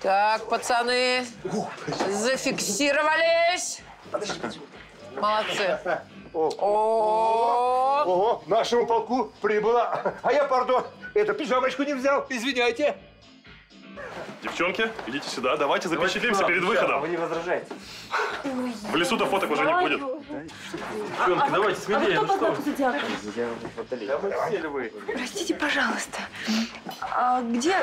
Так, пацаны, зафиксировались. Молодцы. О, Ого, нашему полку прибыло. А я, пардон, эту пижамочку не взял. Извиняйте. Девчонки, идите сюда, давайте запечатлимся перед выходом. Вы не возражаете? В лесу-то фоток уже не будет. Девчонки, давайте смелее. Ну что вы? Простите, пожалуйста, а где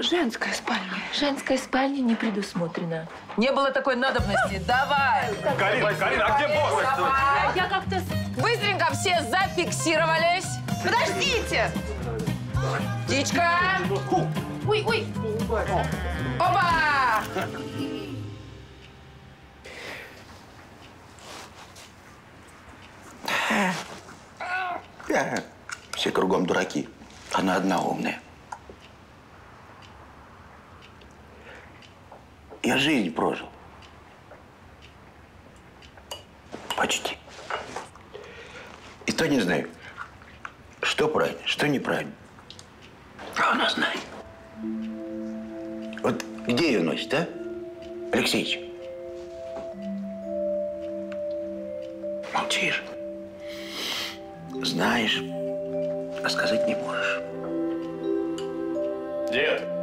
женская спальня? Женская спальня не предусмотрена. не было такой надобности. Давай. Карина, Карина, а где босс? Я как-то... Быстренько все зафиксировались. Подождите! Птичка. Ой, ой, Опа! Ага. Все кругом дураки. Она одна умная. Я жизнь прожил. Почти. И то не знаю, что правильно, что неправильно. А она знает. Вот где ее носит, а? Алексеич? Молчишь. Знаешь, а сказать не можешь. Дед,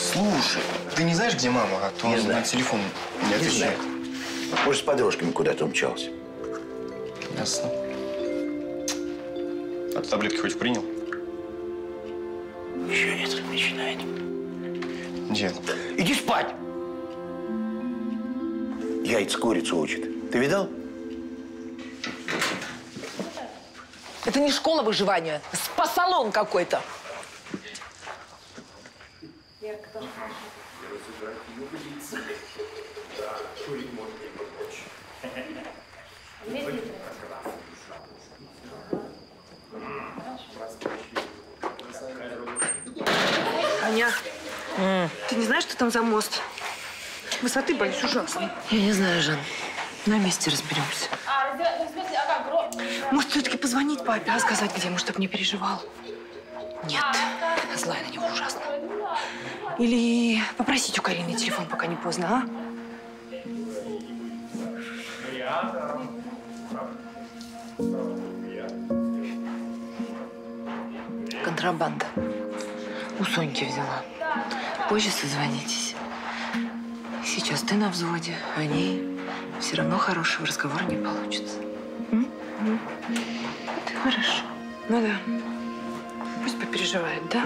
Слушай, ты не знаешь, где мама? А то Не он знаю. на телефон не отвечает. знаю. Может, с подружками куда-то умчался. Ясно. А ты таблетки хоть принял? Еще нет, начинает. Дед, Иди спать! Яйца курицу учат. Ты видал? Это не школа выживания, спа-салон какой-то. Аня, ты не знаешь, что там за мост? Высоты боюсь ужасно. Я не знаю, Жан. На месте разберемся. Может, все-таки позвонить папе, а сказать, где ему, чтобы не переживал? Нет, злая на него ужасно. Или попросить у Карины телефон, пока не поздно, а? Контрабанда. У Соньки взяла. Позже созвонитесь. Сейчас ты на взводе, а ней все равно хорошего разговора не получится. Это хорошо. Ну да. Пусть попереживает, да?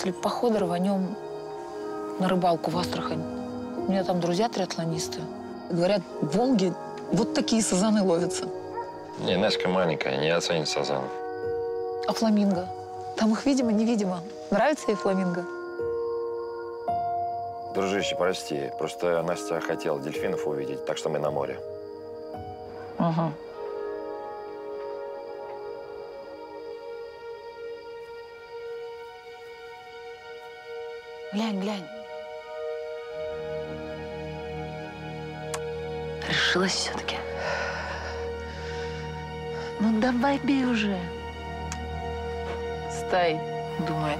После похода рванем на рыбалку в Астрахань. У меня там друзья триатлонисты. Говорят, в Волге вот такие сазаны ловятся. Не, Настя маленькая, не оценит сазан. А фламинго? Там их видимо-невидимо. Нравится ей фламинго? Дружище, прости, просто Настя хотела дельфинов увидеть, так что мы на море. Ага. Глянь, глянь. Решилась все-таки. Ну давай бей уже. Стай, думает.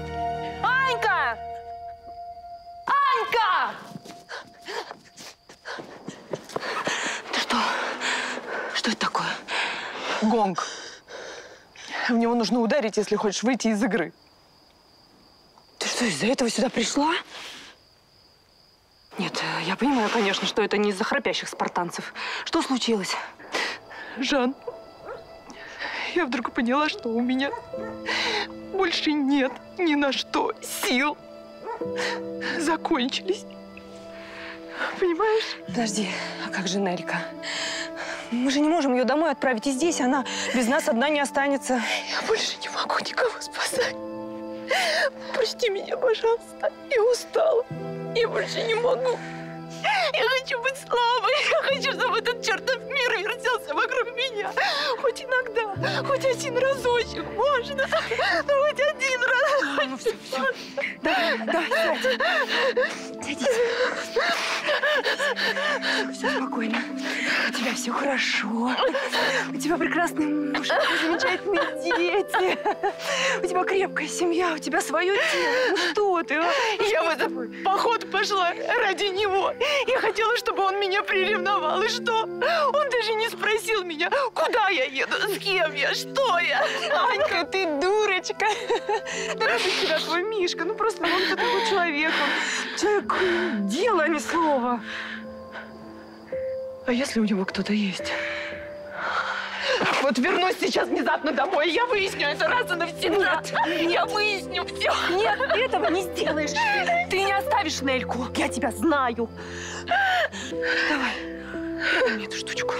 Анька! Анька! Ты что? Что это такое? Гонг. В него нужно ударить, если хочешь выйти из игры. Что, из-за этого сюда пришла? Нет, я понимаю, конечно, что это не из-за храпящих спартанцев. Что случилось? Жан, я вдруг поняла, что у меня больше нет ни на что сил. Закончились. Понимаешь? Подожди, а как же Нелька? Мы же не можем ее домой отправить, и здесь она без нас одна не останется. Я больше не могу никого спасать. Прости меня, пожалуйста. Я устала. Я больше не могу. Я хочу быть слабой. Я хочу, чтобы этот чертов мир вертелся вокруг меня. Хоть иногда, хоть один разочек, можно. Ну, хоть один раз. Ну, все, все. Давай, давай, сядь. Садись. Все спокойно. У тебя все хорошо. У тебя прекрасный муж, у тебя замечательные дети. У тебя крепкая семья, у тебя свое тело. Ну что ты, а? Я в этот поход пошла ради него. Я хотела, чтобы он меня приревновал. И что? Он даже не спросил меня, куда я еду, с кем я, что я. Анька, ты дурочка. Да ради тебя твой Мишка. Ну просто он такой человек. Он человек дела, а не слова. А если у него кто-то есть? Вот вернусь сейчас внезапно домой, и я выясню это раз и навсегда. Нет, я выясню все. Нет, ты этого не сделаешь. Ты не оставишь Нельку. Я тебя знаю. Давай. Дай мне эту штучку.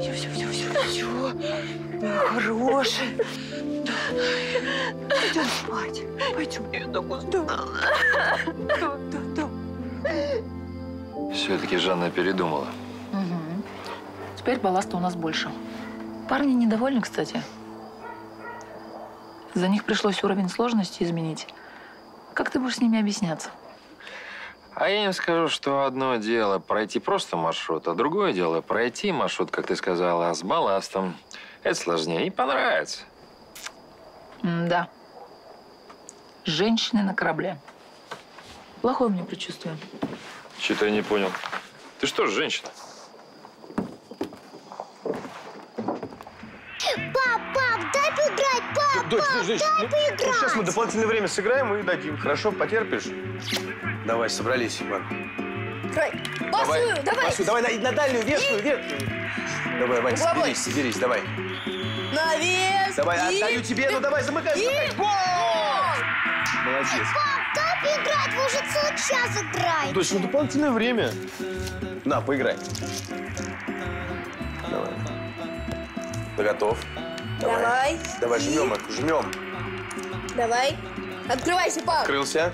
Все, все, все, все, все. Да. Идем спать. Пойдем. Я так устала. Да, да, да. Все-таки Жанна передумала. Угу. Теперь балласта у нас больше. Парни недовольны, кстати. За них пришлось уровень сложности изменить. Как ты будешь с ними объясняться? А я им скажу, что одно дело пройти просто маршрут, а другое дело пройти маршрут, как ты сказала, с балластом. Это сложнее и понравится. да. Женщины на корабле. Плохое мне предчувствие. Что-то я не понял. Ты что ж, женщина? Пап, пап, дай поиграть, пап, Дочь, пап, дочь, дай ну, поиграть. ну, сейчас мы дополнительное время сыграем и дадим. Хорошо, потерпишь? Давай, собрались, Иван. Пасую, давай. Пасу, давай на, на дальнюю, верхнюю, верхнюю. Давай, Вань, соберись, соберись, давай. Навес. Давай, и- отдаю тебе, ну давай, замыкай, замыкай. Гол! Молодец. Пап, дай поиграть, вы уже целый час играете. Дочь, ну дополнительное время. На, поиграй. Давай. Ты готов? Давай. Давай, И- жмем их, жмем. Давай. Открывайся, пап. Открылся.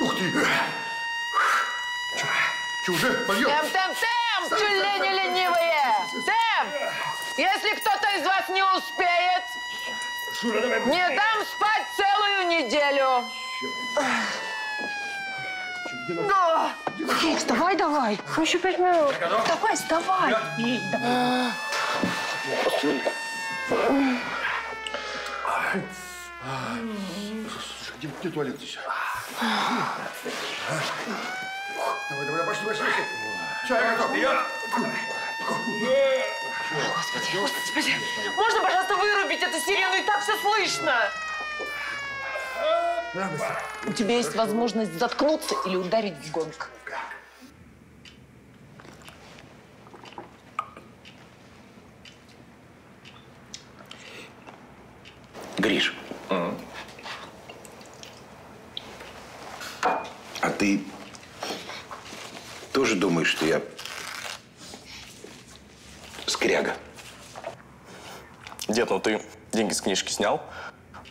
Ух ты! Че, уже? Подъем! Темп, темп, темп! Тюлени ленивые! Темп! Если кто-то из вас не успеет, не дам спать целую неделю. Да. Вставай давай. Ну, еще пять минут. Давай, вставай. Слушай, где, где туалет здесь? Давай, давай, пошли, пошли, пошли. Чай готов. Господи, можно, пожалуйста, вырубить эту сирену? И так все слышно. У тебя есть возможность заткнуться или ударить в гонг. Гриш. А ты тоже думаешь, что я скряга? Дед, ну ты деньги с книжки снял?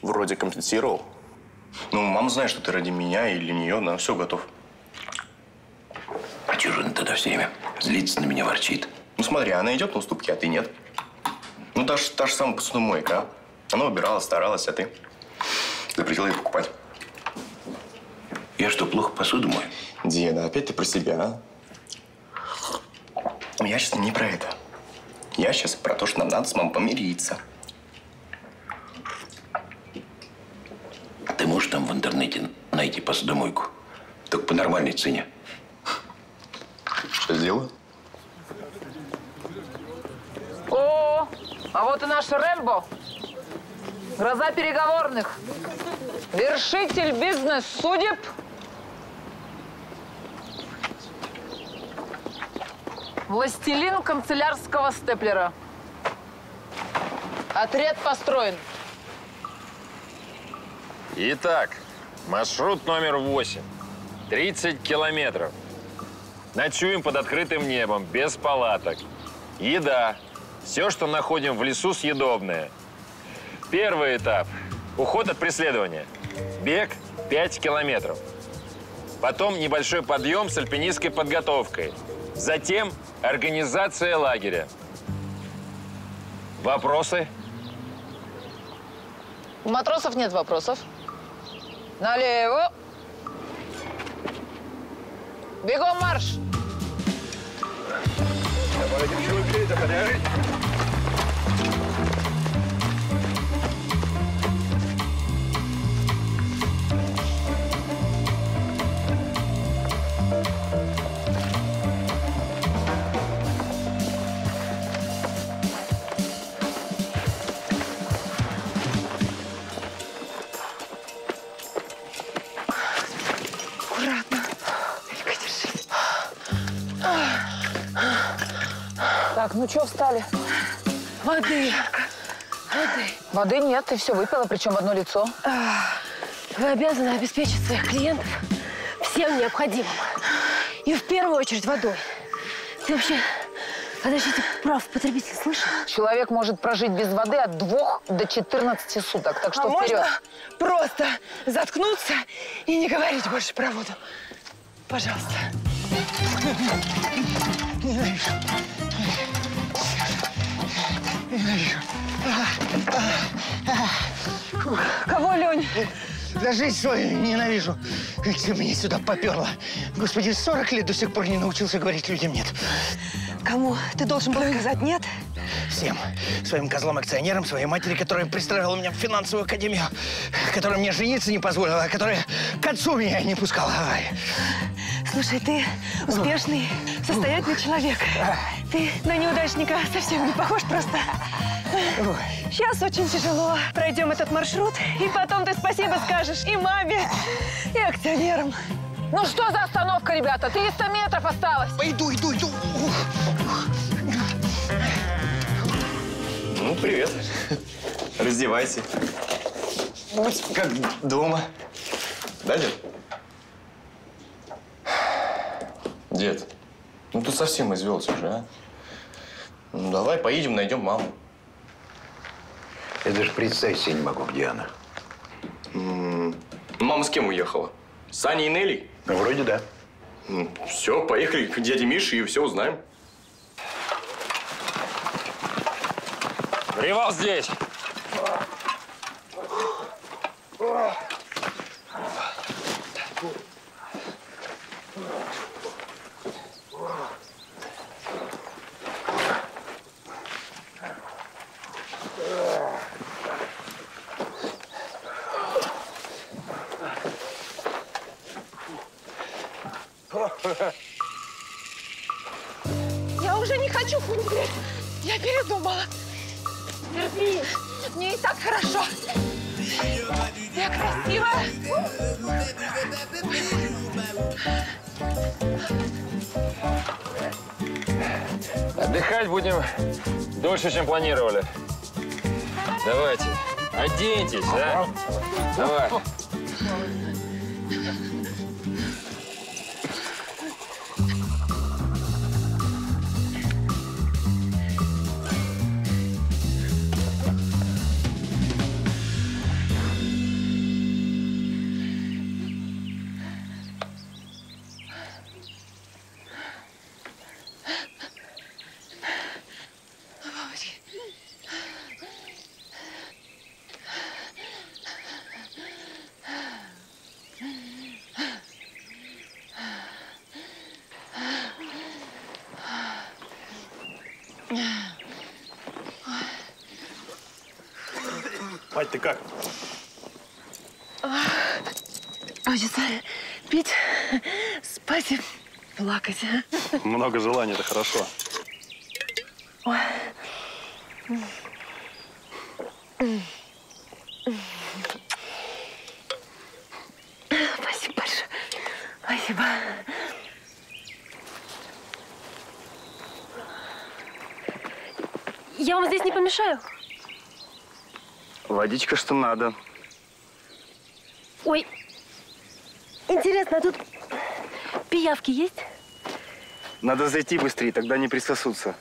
Вроде компенсировал. Ну, мама знает, что ты ради меня или нее на все готов. А она тогда все время злится на меня, ворчит? Ну смотри, она идет на уступки, а ты нет. Ну, та же, та же самая посудомойка, а? Она убирала, старалась, а ты запретила ей покупать. Я что, плохо посуду мою? Деда, опять ты про себя, а? Я сейчас не про это. Я сейчас про то, что нам надо с мамой помириться. Ты можешь там в интернете найти посудомойку? Только по нормальной цене. Что сделаю? О, а вот и наш Рэмбо. Гроза переговорных. Вершитель бизнес-судеб. Властелин канцелярского степлера. Отряд построен. Итак, маршрут номер 8. 30 километров. Ночуем под открытым небом, без палаток. Еда. Все, что находим в лесу, съедобное. Первый этап – уход от преследования. Бег 5 километров. Потом небольшой подъем с альпинистской подготовкой. Затем организация лагеря. Вопросы? У матросов нет вопросов. Налево. Бегом марш! Давай, девчонки, давай. Ну что встали? Воды. Воды. Воды нет, ты все выпила, причем в одно лицо. Вы обязаны обеспечить своих клиентов всем необходимым. И в первую очередь водой. Ты вообще о защите прав потребителя слышал? Человек может прожить без воды от 2 до 14 суток, так что а вперед. можно просто заткнуться и не говорить больше про воду? Пожалуйста. Ненавижу. Ненавижу. Кого, Лень? За жизнь свою ненавижу. Ты меня сюда поперла. Господи, 40 лет до сих пор не научился говорить людям «нет». Кому ты должен был сказать «нет»? Всем. Своим козлам-акционерам, своей матери, которая пристраивала меня в финансовую академию, которая мне жениться не позволила, а которая к отцу меня не пускала. Ай. Слушай, ты успешный, состоятельный человек. Ты на неудачника совсем не похож просто. Сейчас очень тяжело. Пройдем этот маршрут, и потом ты спасибо скажешь и маме, и акционерам. Ну что за остановка, ребята? 300 метров осталось. Иду, иду, иду. Ну, привет. Раздевайся. Будь как дома. Да, дед? Дед, ну ты совсем извелся уже, а? Ну, давай поедем, найдем маму. Я даже представить себе не могу, где она. М, ну, Мама с кем уехала? С Аней и Нелей? Ну, вроде да. все, поехали к дяде Мише и все узнаем. Привал здесь. Я уже не хочу умереть. Я передумала. Терпи. Мне и так хорошо. Я красивая. Отдыхать будем дольше, чем планировали. Давайте, оденьтесь, а? Давай. Ты как? Хочется пить, спать и плакать. Много желаний, это хорошо. Ой. Спасибо большое. Спасибо. Я вам здесь не помешаю? Водичка, что надо. Ой, интересно, а тут пиявки есть? Надо зайти быстрее, тогда не присосутся.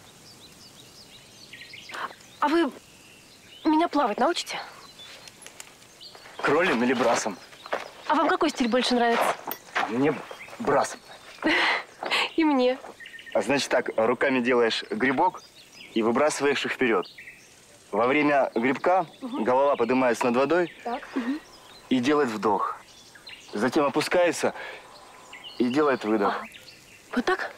А вы меня плавать научите? Кролем или брасом? А вам какой стиль больше нравится? А мне брасом. И мне. А значит так, руками делаешь грибок и выбрасываешь их вперед. Во время грибка голова поднимается над водой Так. и делает вдох. Затем опускается и делает выдох. Вот так?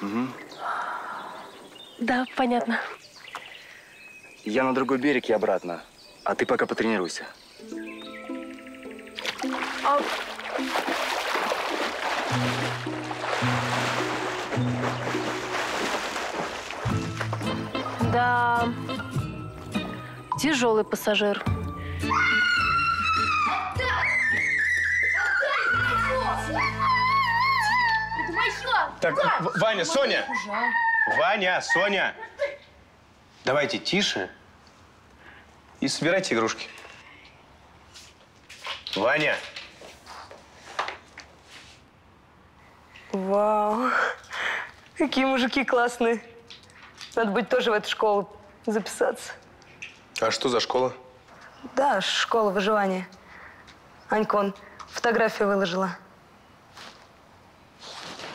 Мгм. Да, понятно. Я на другой берег и обратно. А ты пока потренируйся. А... Да, тяжелый пассажир. Так, В- Ваня, Соня! Ваня, Соня! Давайте тише и собирайте игрушки. Ваня! Вау, какие мужики классные. Надо быть тоже в эту школу записаться. А что за школа? Да, школа выживания. Анькон фотографию выложила.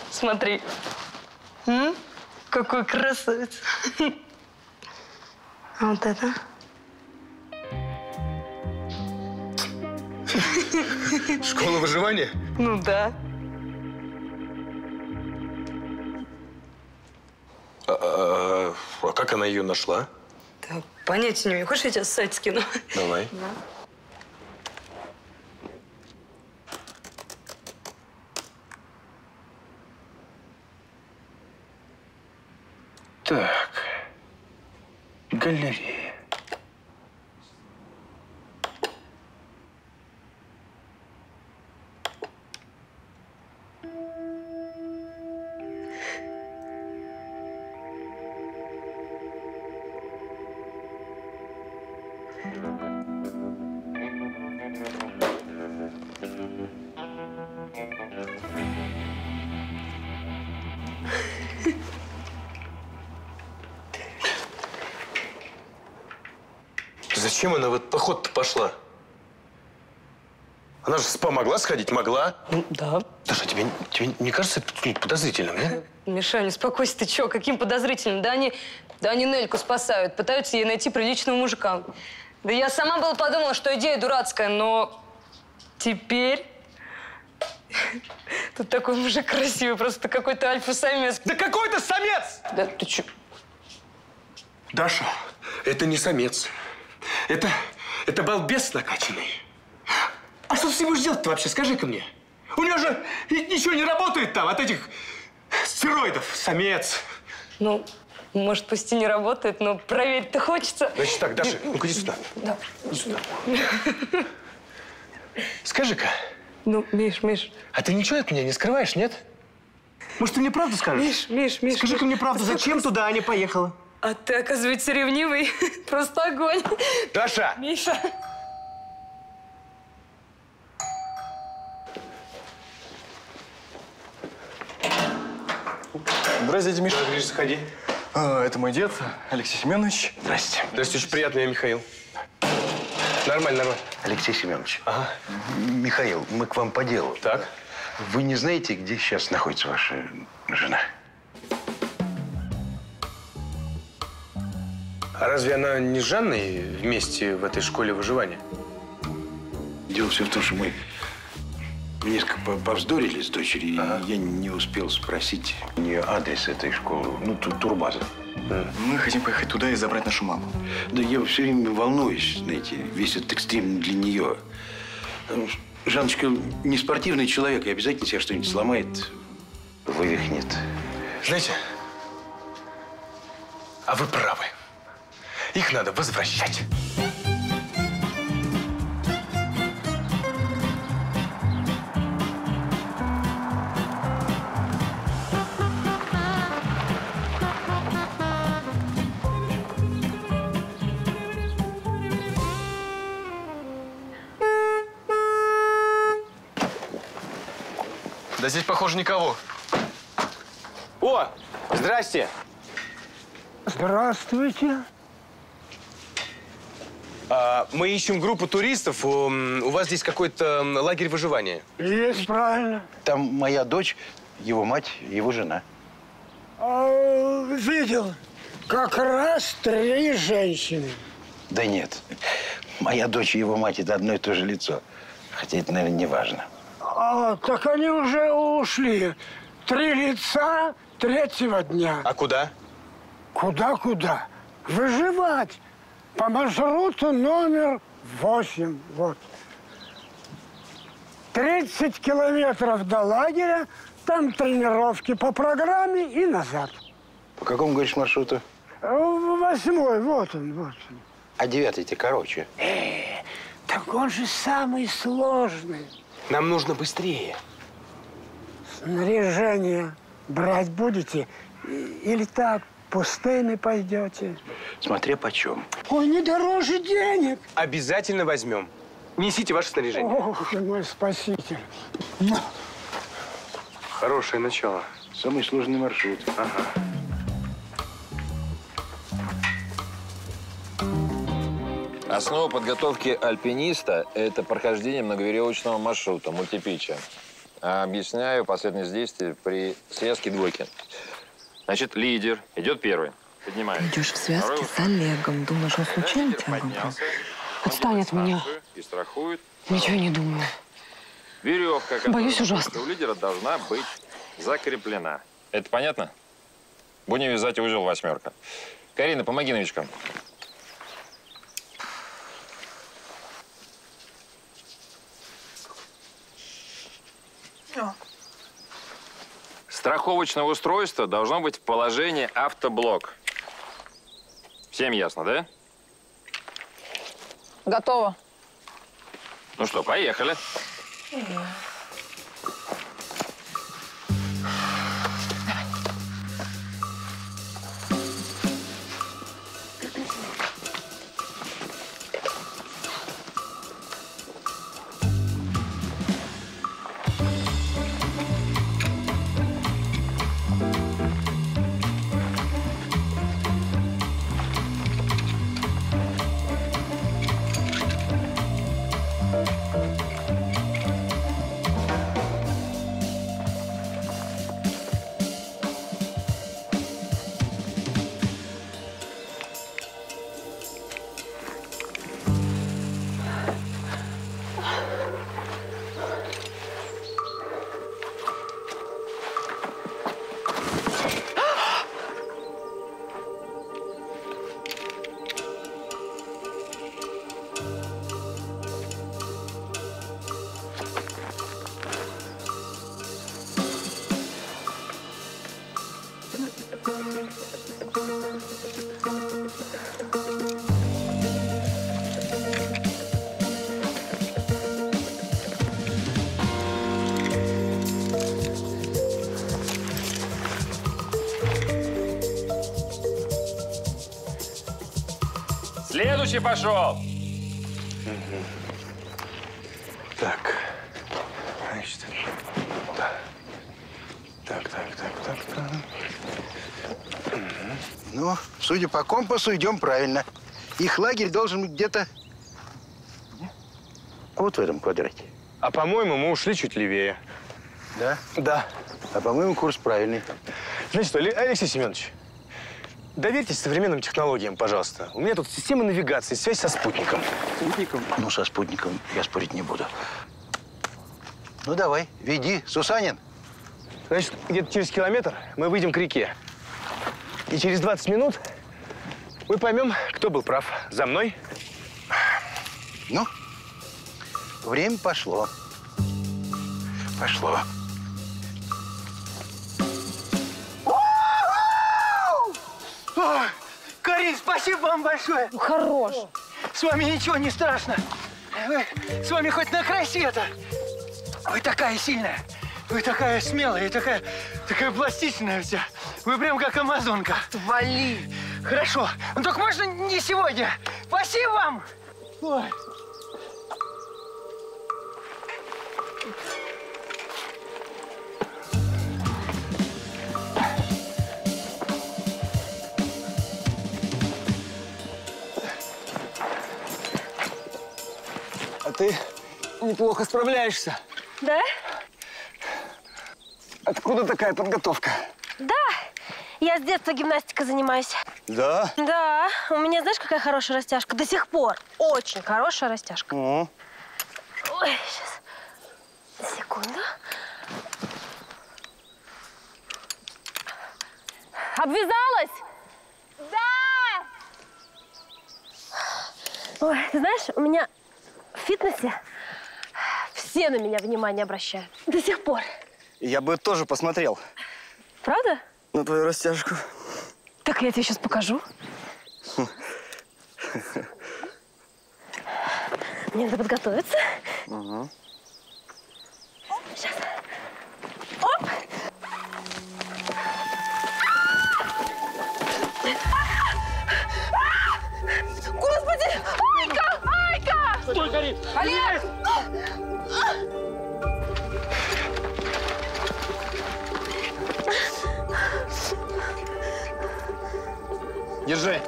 Смотри. М? Какой красавец. А вот это? Школа выживания? Ну да. А, а- а как она ее нашла? Да, понятия не имею. Хочешь, я тебе сайт скину? Давай. Так, поход-то пошла? Она же в спа могла сходить? Могла? Ну, да. Даша, тебе, тебе не кажется это подозрительным, нет? Миша, не успокойся, ты чё, каким подозрительным? Да они, да они Нельку спасают, пытаются ей найти приличного мужика. Да я сама была подумала, что идея дурацкая, но теперь... Тут такой мужик красивый, просто какой-то альфа-самец. Да какой-то самец! Да ты чё? Даша, это не самец. Это, это балбес накачанный. А что ты с ним будешь делать-то вообще? Скажи-ка мне. У него же ничего не работает там от этих стероидов. Самец. Ну, может, пусть и не работает, но проверить-то хочется. Значит так, Даша, ну-ка иди сюда. Да. Иди сюда. Скажи-ка, Ну, Миш, Миш. а ты ничего от меня не скрываешь, нет? Может, ты мне правду скажешь? Миш, Миш, Миш. Скажи-ка мне правду, зачем туда Аня поехала? А ты, оказывается, ревнивый. Просто огонь. Даша! Миша. Здравствуйте, Миша. Гриш, заходи. А, это мой дед, Алексей Семенович. Здрасте. Здрасте, очень приятно, я Михаил. Нормально, нормально. Алексей Семенович. Михаил, мы к вам по делу. Так. Вы не знаете, где сейчас находится ваша жена? А разве она не с Жанной вместе в этой школе выживания? Дело все в том, что мы несколько по- повздорили с дочерью, и я не успел спросить у нее адрес этой школы. Ну, тут турбаза. Мы хотим поехать туда и забрать нашу маму. Да я все время волнуюсь, знаете, весь этот экстрим для нее. Что Жанночка не спортивный человек, и обязательно себя что-нибудь сломает, вывихнет. Знаете, а вы правы. Их надо возвращать. Да здесь, похоже, никого. О, здрасте. Здравствуйте. А, мы ищем группу туристов. У, вас здесь какой-то лагерь выживания. Есть, правильно. Там моя дочь, его мать, его жена. А, видел, как раз три женщины. Да нет. Моя дочь и его мать – это одно и то же лицо. Хотя это, наверное, не важно. А, так они уже ушли. Три лица третьего дня. А куда? Куда-куда? Выживать. По маршруту номер восемь. Вот. 30 километров до лагеря, там тренировки по программе и назад. По какому, говоришь, маршруту? Э, Восьмой, вот он, вот он. А девятый-то короче. Э, так он же самый сложный. Нам нужно быстрее. Снаряжение брать будете? Или так, пустыми пойдете? Смотря почем. Ой, не дороже денег. Обязательно возьмем. Несите ваше снаряжение. Ох, мой спаситель. Хорошее начало. Самый сложный маршрут. Ага. Основа подготовки альпиниста – это прохождение многоверевочного маршрута, мультипича. Объясняю последовательность действий при связке двойки. Значит, лидер идет первый. Поднимает. Идешь в связке с Олегом. Думаешь, он случайно тебя выбрал? Поднялся. Отстань от меня. И страхует. Ничего не думаю. Веревка, Боюсь ужасно. у лидера, должна быть закреплена. Это понятно? Будем вязать узел восьмерка. Карина, помоги новичкам. Страховочное устройство должно быть в положении автоблок. Всем ясно, да? Готово. Ну что, поехали. Следующий пошел. Так. Значит, да. Так, так, так, так, так. Ну, судя по компасу, идем правильно. Их лагерь должен быть где-то вот в этом квадрате. А по-моему, мы ушли чуть левее. Да? Да. А по-моему, курс правильный. Але- Алексей Семенович, доверьтесь современным технологиям, пожалуйста. У меня тут система навигации, связь со спутником. Спутником? Ну, со спутником я спорить не буду. Ну, давай, веди. Сусанин. Значит, где-то через километр мы выйдем к реке. И через 20 минут мы поймем, кто был прав. За мной. Ну, время пошло. Пошло. Спасибо вам большое. Хорош. С вами ничего не страшно. Вы, с вами хоть на край света. Вы такая сильная. Вы такая смелая и такая, такая пластичная вся. Вы прям как амазонка. Вали. Хорошо. Ну только можно не сегодня. Спасибо вам. Ой. Ты неплохо справляешься. Да? Откуда такая подготовка? Да. Я с детства гимнастикой занимаюсь. Да? Да. У меня знаешь, какая хорошая растяжка? До сих пор. Очень хорошая растяжка. О. Ой, сейчас. Секунду. Обвязалась? Да! Ой, ты знаешь, у меня в фитнесе все на меня внимание обращают. До сих пор. Я бы тоже посмотрел Правда? на твою растяжку. Так я тебе сейчас покажу. Мне надо подготовиться. Ага. Сейчас. Стой, Карин! Олег! Держи.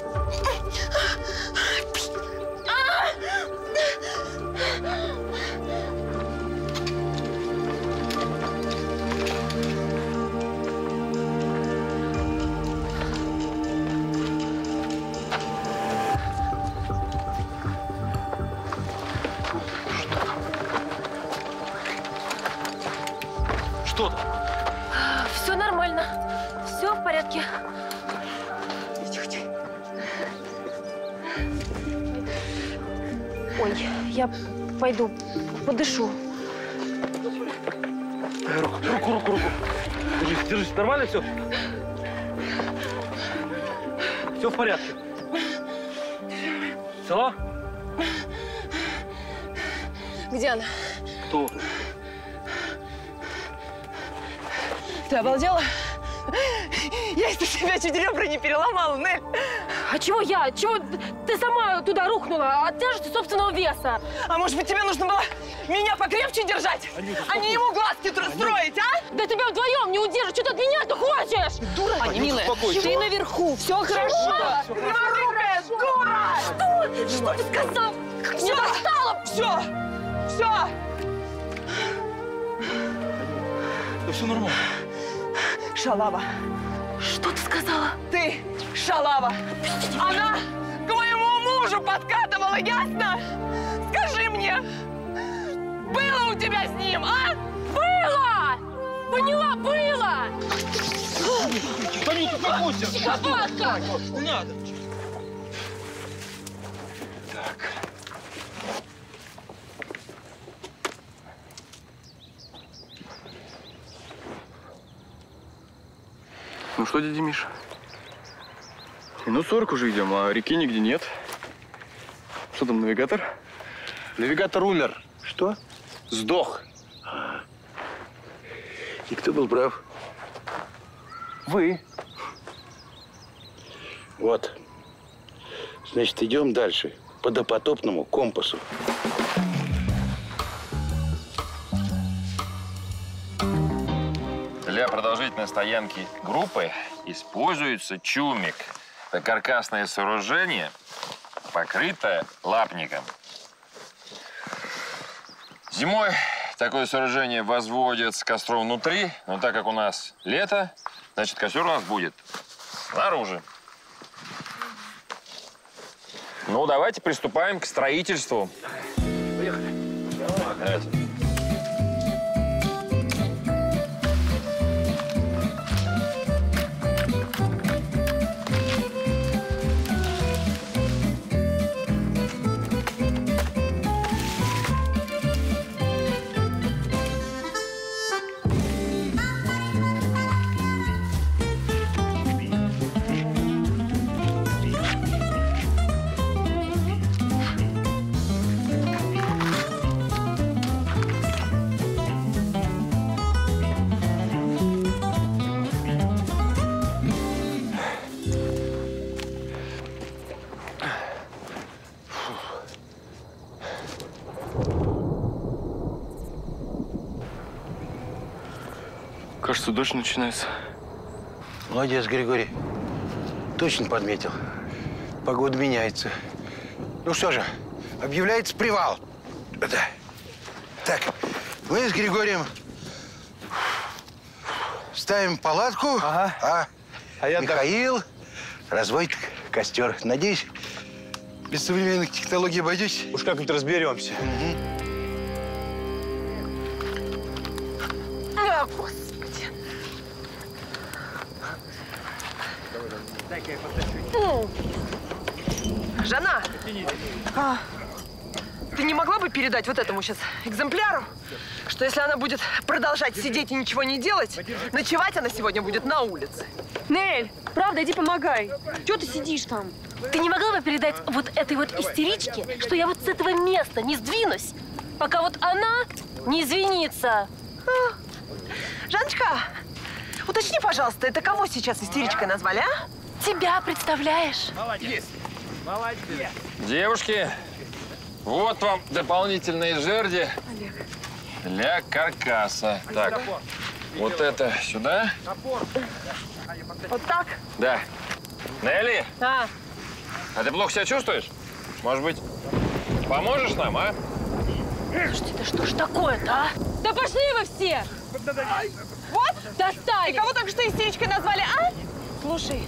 Все в порядке. Ой, я пойду подышу. Руку, руку, руку, руку. Держись, держись. Нормально все? Все в порядке? Цела? Где она? Кто? Ты обалдела? Я из-за себя чуть ребра не переломала, Нель. А чего я? Чего ты сама туда рухнула от тяжести собственного веса? А может быть, тебе нужно было меня покрепче держать, а не ему глазки тр- строить, а? Да тебя вдвоем не удержишь. Что ты от меня ты хочешь? Дура, Аня, милая, ты наверху, все хорошо. Криворукая дура! Что? Что ты сказал? Как меня достало? Все, все. Да все нормально. Шалава. Что ты сказала? Ты шалава. Она к моему мужу подкатывала, ясно? Скажи мне, было у тебя с ним, а? Было! Поняла, было! Танюта, успокойся. Собака! Не надо. Ну что, дядя Миша? Минут 40 уже идем, а реки нигде нет. Что там, навигатор? Навигатор умер. Что? Сдох. И кто был прав? Вы. Вот. Значит, идем дальше. По допотопному компасу. Для продолжительной стоянки группы используется чумик. Это каркасное сооружение, покрытое лапником. Зимой такое сооружение возводят с костром внутри, но так как у нас лето, значит костер у нас будет снаружи. Ну, давайте приступаем к строительству. Поехали. Давайте. Дождь начинается. Молодец, Григорий. Точно подметил. Погода меняется. Ну что же, объявляется привал. Да. Так, мы с Григорием ставим палатку, а, Михаил разводит костер. Надеюсь, без современных технологий обойдетесь? Уж как-нибудь разберемся. А, господи. М. Жена, а, ты не могла бы передать вот этому сейчас экземпляру, что если она будет продолжать сидеть и ничего не делать, ночевать она сегодня будет на улице? Нель, правда, иди помогай. Чего ты сидишь там? Ты не могла бы передать вот этой вот истеричке, что я вот с этого места не сдвинусь, пока вот она не извинится? А, Жаночка, уточни, пожалуйста, это кого сейчас истеричкой назвали, а? Тебя представляешь? Молодец. Молодец. Девушки, вот вам дополнительные жерди для каркаса. Так, вот это сюда. Вот так? Да. Нелли, А, а ты плохо себя чувствуешь? Может быть, поможешь нам, а? Слушайте, да что ж такое-то, а? Да пошли вы все! вот? Достали! И кого только что истеричкой назвали, а? Слушай,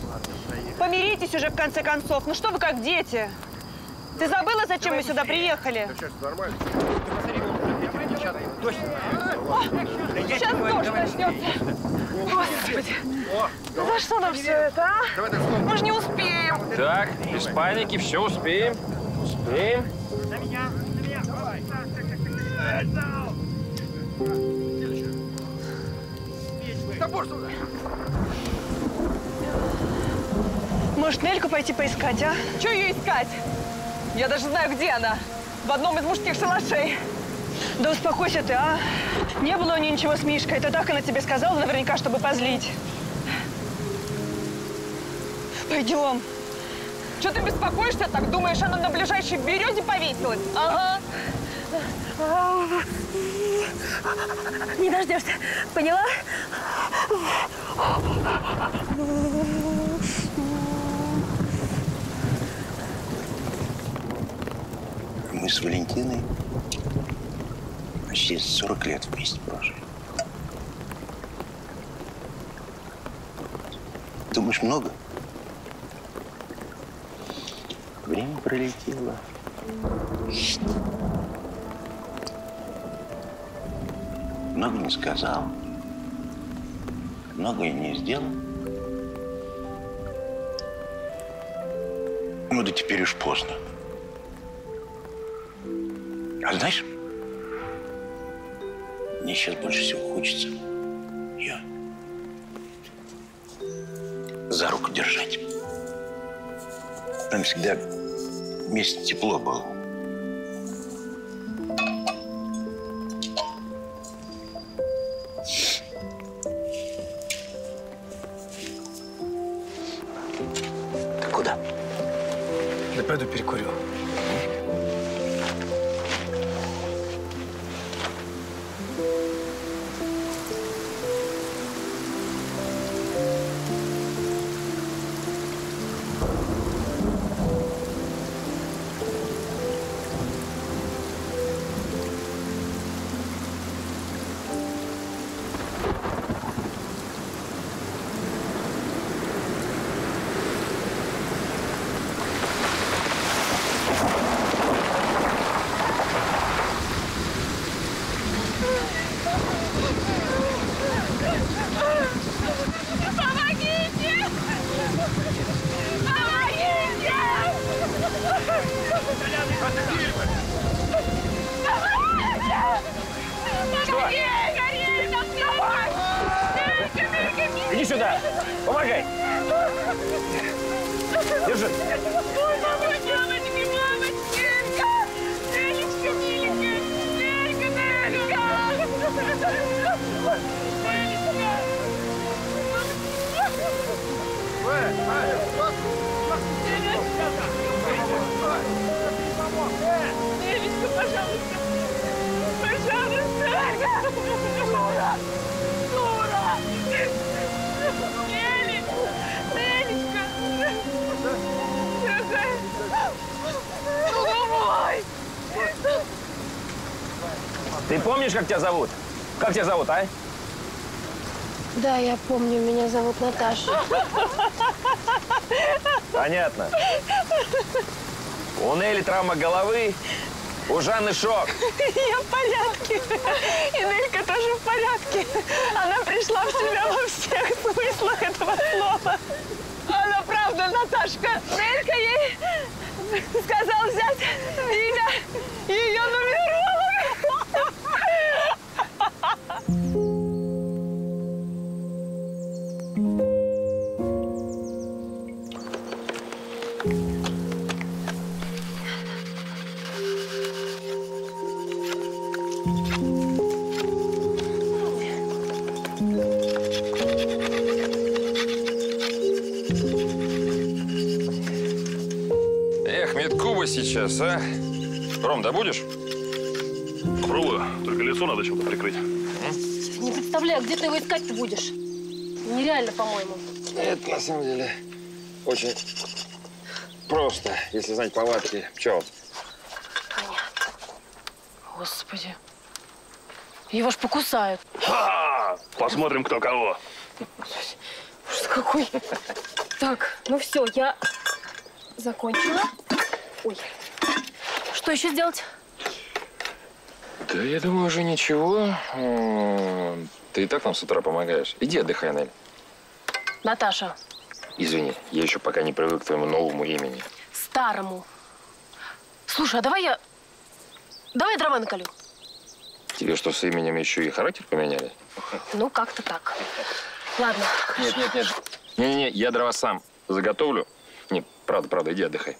помиритесь уже в конце концов. Ну что вы как дети? Ты забыла, зачем мы сюда приехали? Сейчас дождь начнется. Господи. Ну за что нам все это, а? Мы же не успеем. Так, без паники, все успеем. Успеем. Может, Нельку пойти поискать, а? Че ее искать? Я даже знаю, где она. В одном из мужских шалашей. Да успокойся ты, а? Не было у нее ничего с Мишкой. Это так она тебе сказала, наверняка, чтобы позлить. Пойдем. Че ты беспокоишься так? Думаешь, она на ближайшей березе повесилась? Ага. Не дождешься, поняла? Мы с Валентиной почти 40 лет вместе прожили. Думаешь, много? Время пролетело. Много не сказал. Многое не сделал. Ну да теперь уж поздно. А знаешь, мне сейчас больше всего хочется ее за руку держать. Нам всегда вместе тепло было. Ты куда? Да пойду перекурю. Помнишь, как тебя зовут? Как тебя зовут, а? Да, я помню, меня зовут Наташа. Понятно. У Нелли травма головы, у Жанны шок. Я в порядке. И Нелька тоже в порядке. Она пришла в себя во всех смыслах этого слова. Она правда, Наташка. Нелька ей сказал взять имя очень просто, если знать повадки пчел. Господи. Его ж покусают. Ха! Посмотрим, кто кого. Ужас какой. Так, ну все, я закончила. Ой. Что еще сделать? Да я думаю, уже ничего. Ты и так нам с утра помогаешь. Иди отдыхай, Нель. Наташа, Извини, я еще пока не привык к твоему новому имени. старому. Слушай, а давай я... Давай я дрова наколю. Тебе что, с именем еще и характер поменяли? Ну, как-то так. Ладно. Нет, нет, нет. Не-не-не, я дрова сам заготовлю. Не, правда, правда, иди отдыхай.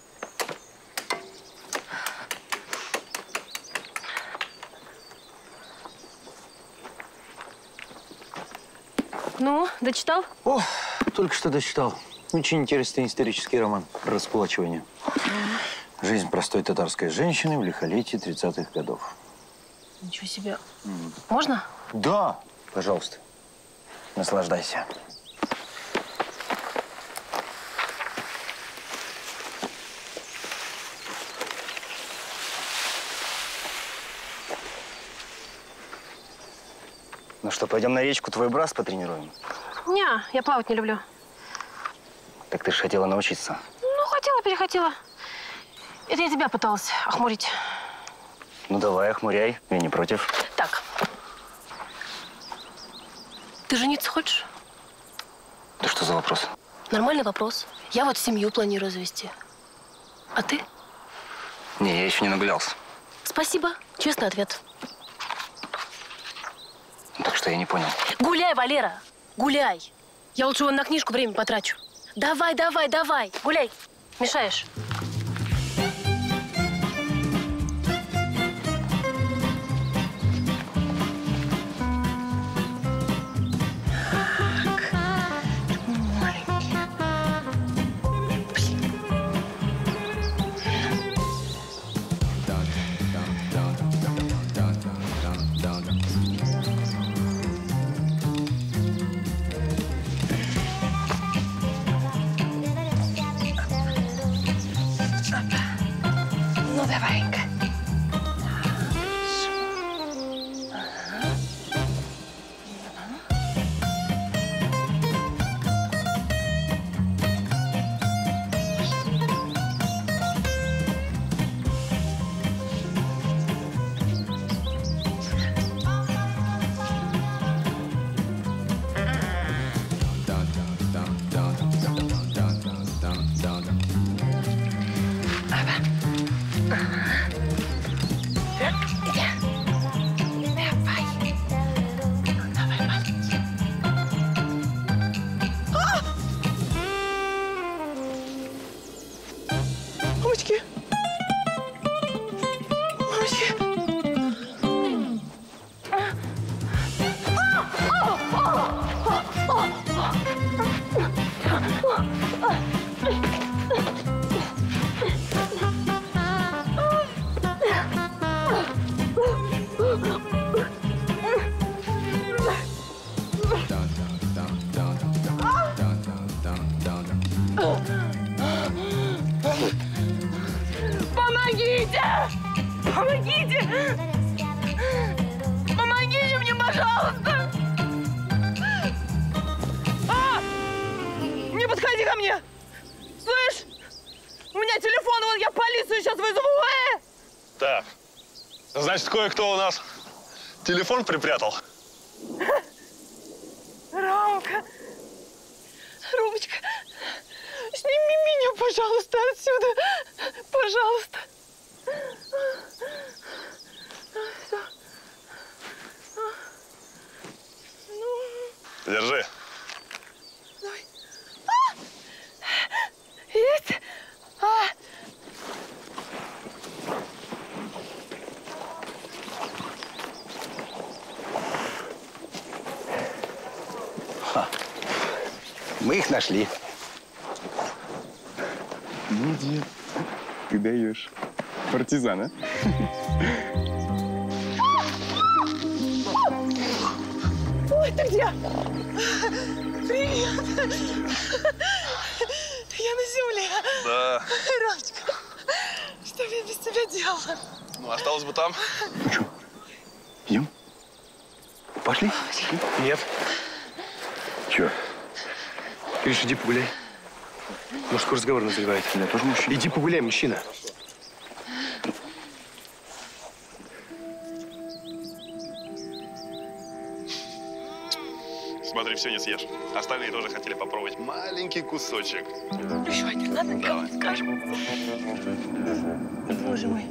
Ну, дочитал? О, только что дочитал. Очень интересный исторический роман про раскулачивание. Жизнь простой татарской женщины в лихолетии 30-х годов. Ничего себе. Можно? Да, пожалуйста. Наслаждайся. Ну что, пойдем на речку, твой брас потренируем? Не, я плавать не люблю. Так ты же хотела научиться. Ну, хотела, перехотела. Это я тебя пыталась охмурить. Ну давай, охмуряй, я не против. Так. Ты жениться хочешь? Да что за вопрос? Нормальный вопрос. Я вот семью планирую завести. А ты? Не, я еще не нагулялся. Спасибо. Честный ответ. Так что я не понял. Гуляй, Валера. Гуляй. Я лучше вон на книжку время потрачу. Давай, давай, давай. Гуляй. Мешаешь. Значит, кое-кто у нас телефон припрятал. Ромка! Ромочка, сними меня, пожалуйста, отсюда! Пожалуйста! Держи. Есть? А! Мы разговор назревает. Я тоже мужчина. Иди погуляй, мужчина. Смотри, все не съешь. Остальные тоже хотели попробовать маленький кусочек. Еще один, ладно? Никому не скажем. Боже мой.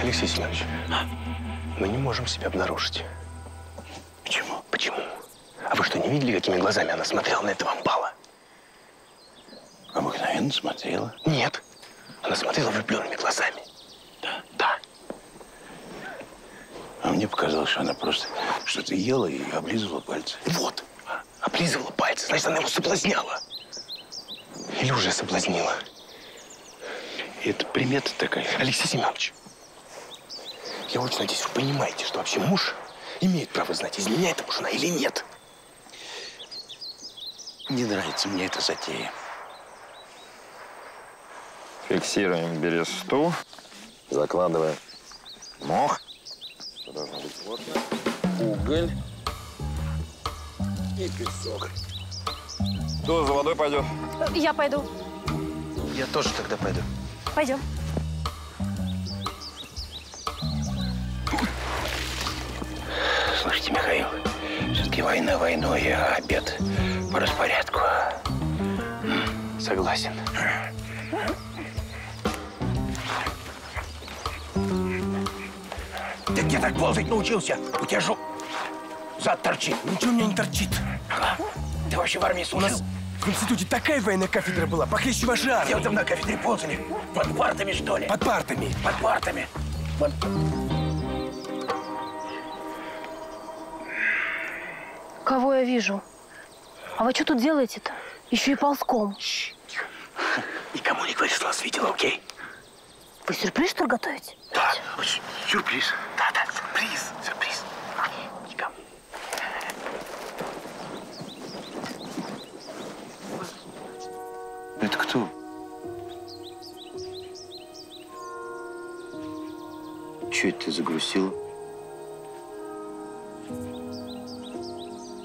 Алексей Семенович, мы не можем себя обнаружить. Почему? Почему? А вы что, не видели, какими глазами она смотрела на этого амбала? Обыкновенно смотрела. Нет. Она смотрела влюбленными глазами. Да? Да. А мне показалось, что она просто что-то ела и облизывала пальцы. Вот. Облизывала пальцы, значит, она его соблазняла. Или уже соблазнила. Это примета такая. Алексей Семенович, я очень надеюсь, вы понимаете, что вообще муж имеет право знать, изменяет ему жена или нет. Не нравится мне эта затея. Фиксируем бересту. Закладываем мох. Что должно быть плотно. Уголь. И песок. Кто за водой пойдет? Я пойду. Я тоже тогда пойду. Пойдем. Слушайте, Михаил, все-таки война войной, а обед по распорядку. Согласен. Ты так ползать научился? У тебя же зад торчит. Ничего у меня не торчит. Ты вообще в армии У служил? нас в институте такая военная кафедра была, похлеще вашей армии. Где вы там на кафедре ползали? Под партами, что ли? Под партами. Под партами. Под- Кого я вижу? А вы что тут делаете-то? Еще и ползком. Никому не говори, что нас видела, окей? Вы сюрприз, что ли, готовите? Да, сюрприз. Да, да, сюрприз, сюрприз. Никому. Это кто? Че это ты загрустила?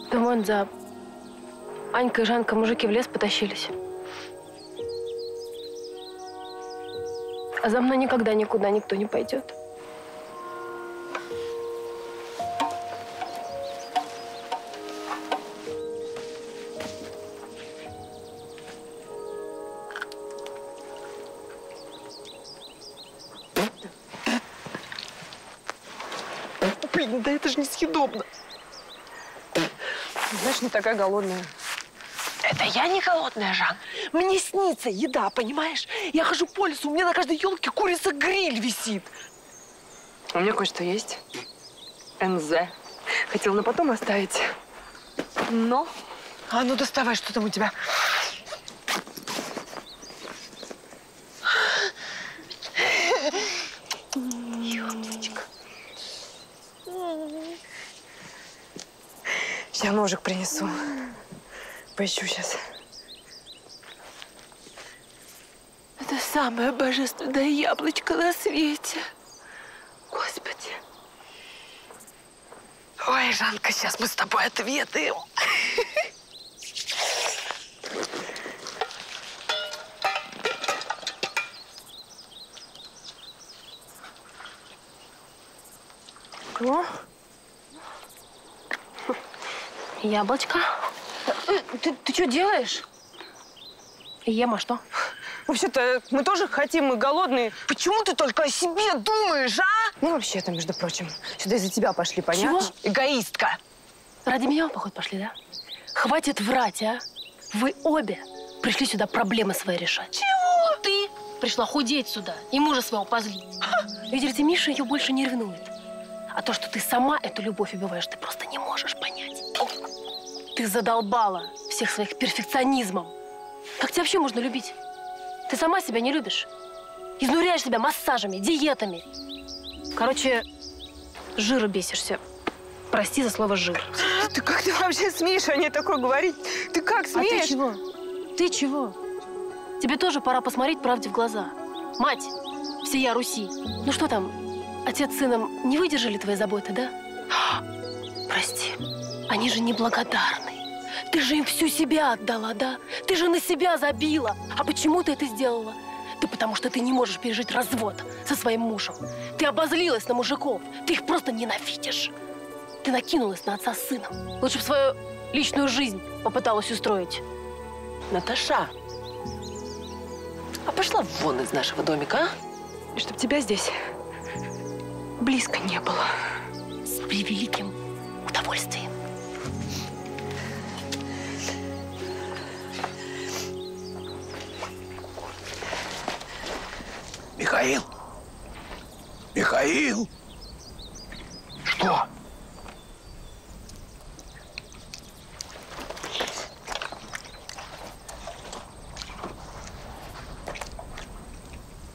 Да вон за Анька и Жанка мужики в лес потащились. А за мной никогда никуда никто не пойдет. Блин, да это же несъедобно. Знаешь, не такая голодная. Это я не голодная, Жан. Мне снится еда, понимаешь? Я хожу по лесу, у меня на каждой елке курица-гриль висит. У меня кое-что есть. НЗ. Хотела на потом оставить. Но... А ну доставай, что там у тебя. Ёпточка. Я ножик принесу. Поищу сейчас. Это самое божественное яблочко на свете. Господи. Давай, Жанка, сейчас мы с тобой ответаем. О. Яблочко. Ты, ты что делаешь? Ем, а что? Вообще-то мы тоже хотим, мы голодные. Почему ты только о себе думаешь, а? Ну, вообще-то, между прочим, сюда из-за тебя пошли, понятно? Чего? Эгоистка. Ради меня в поход пошли, да? Хватит врать, а? Вы обе пришли сюда проблемы свои решать. Чего? Ты пришла худеть сюда и мужа своего позлить. Видите, Миша ее больше не ревнует. А то, что ты сама эту любовь убиваешь, ты просто не можешь понять. Ты задолбала всех своих перфекционизмом. Как тебя вообще можно любить? Ты сама себя не любишь. Изнуряешь себя массажами, диетами. Короче, жиру бесишься. Прости за слово «жир». Ты как ты вообще смеешь о ней такое говорить? Ты как А смеешь? ты чего? Ты чего? Тебе тоже пора посмотреть правде в глаза. Мать всея Руси. Ну что там, отец с сыном не выдержали твоей заботы, да? Прости, они же неблагодарны. Ты же им всю себя отдала, да? Ты же на себя забила. А почему ты это сделала? Да потому что ты не можешь пережить развод со своим мужем. Ты обозлилась на мужиков. Ты их просто ненавидишь. Ты накинулась на отца с сыном. Лучше бы свою личную жизнь попыталась устроить. Наташа, а пошла вон из нашего домика, а? И чтоб тебя здесь близко не было. С превеликим удовольствием. Михаил! Михаил! Что?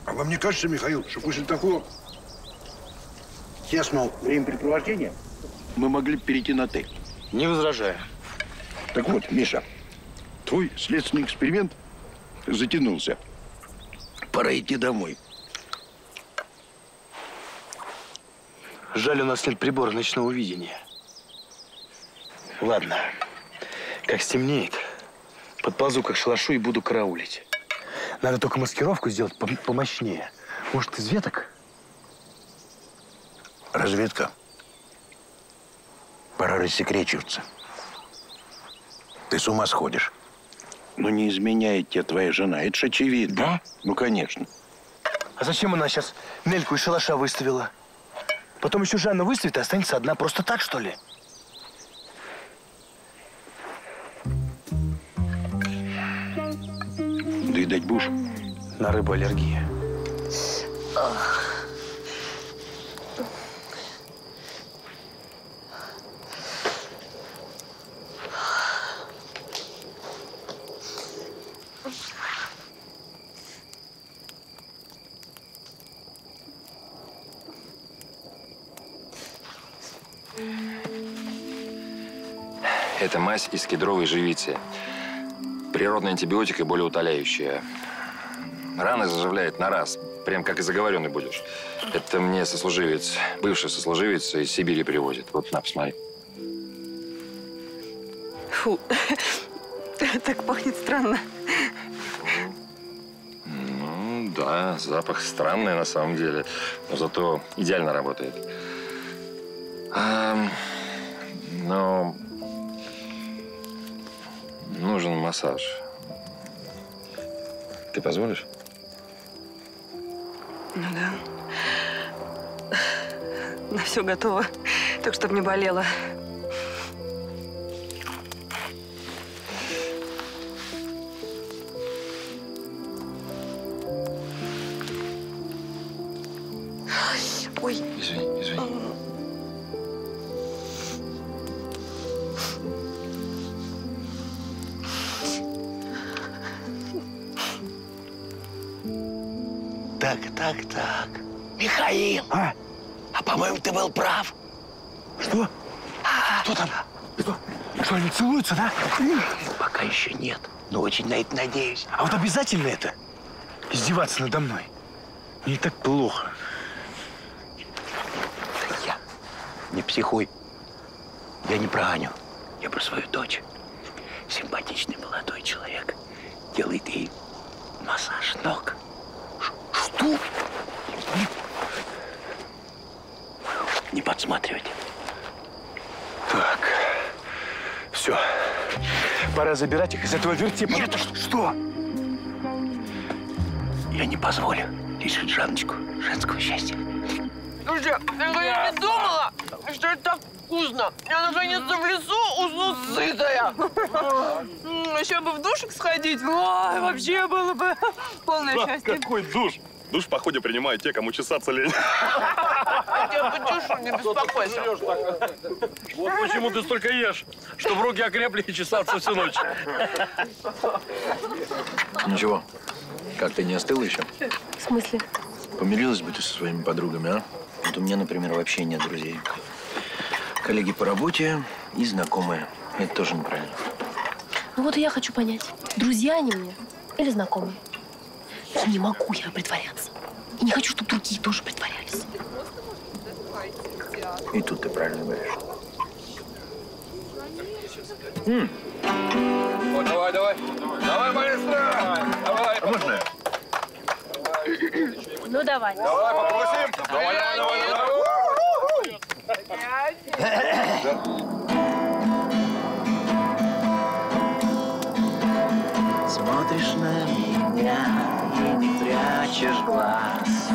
А вам не кажется, Михаил, что после такого тесного времяпрепровождения мы могли перейти на «ты»? Не возражаю. Так вот, Миша, твой следственный эксперимент затянулся. Пора идти домой. Жаль, у нас нет прибора ночного видения. Ладно, как стемнеет, подползу к шалашу и буду караулить. Надо только маскировку сделать пом- помощнее. Может, из веток? Разведка. Пора рассекречиваться. Ты с ума сходишь. Ну, не изменяет тебе твоя жена. Это ж очевидно. Да? Ну, конечно. А зачем она сейчас Нельку из шалаша выставила? Потом еще Жанна выставит и останется одна. Просто так, что ли? Доедать будешь? На рыбу аллергия. Это мазь из кедровой живицы. Природный антибиотик и более утоляющая. Раны заживляет на раз. Прям как и заговоренный будешь. Это мне сослуживец, бывший сослуживец из Сибири привозит. Вот на, посмотри. Фу, так пахнет странно. Ну, да, запах странный на самом деле. Но зато идеально работает. Ам, но массаж. Ты позволишь? Ну да. На все готово. Так, чтобы не болело. Был прав. Что? Что там? Что? Что, они целуются, да? Пока еще нет, но очень на это надеюсь. А вот обязательно это? Издеваться надо мной? Мне так плохо. Я. Не психуй. Я не про Аню, я про свою дочь. Симпатичный молодой человек делает ей массаж ног. Что? Не подсматривать. Так, все. Пора забирать их из этого вертепа. Нет, что? Я не позволю лишить Жанночку женского счастья. Слушай, я не думала, что это так вкусно. Я наконец-то в лесу усну сытая. Еще бы в душик сходить. Ой, вообще было бы полное счастье. Какой душ? Душ в походе принимают те, кому чесаться лень. Я не беспокойся. Вот почему ты столько ешь, чтобы руки окрепли и чесаться всю ночь. Ничего, как ты не остыла еще? В смысле? Помирилась бы ты со своими подругами, а? Вот у меня, например, вообще нет друзей. Коллеги по работе и знакомые. Это тоже неправильно. Ну вот и я хочу понять, друзья они мне или знакомые? И не могу я притворяться. И не хочу, чтобы другие тоже притворялись. И тут ты правильно говоришь. О, давай, давай. Давай быстро. Давай. А можно? Ну давай. Давай, попросим. Давай, давай, давай, давай. Смотришь на меня и не прячешь глаз.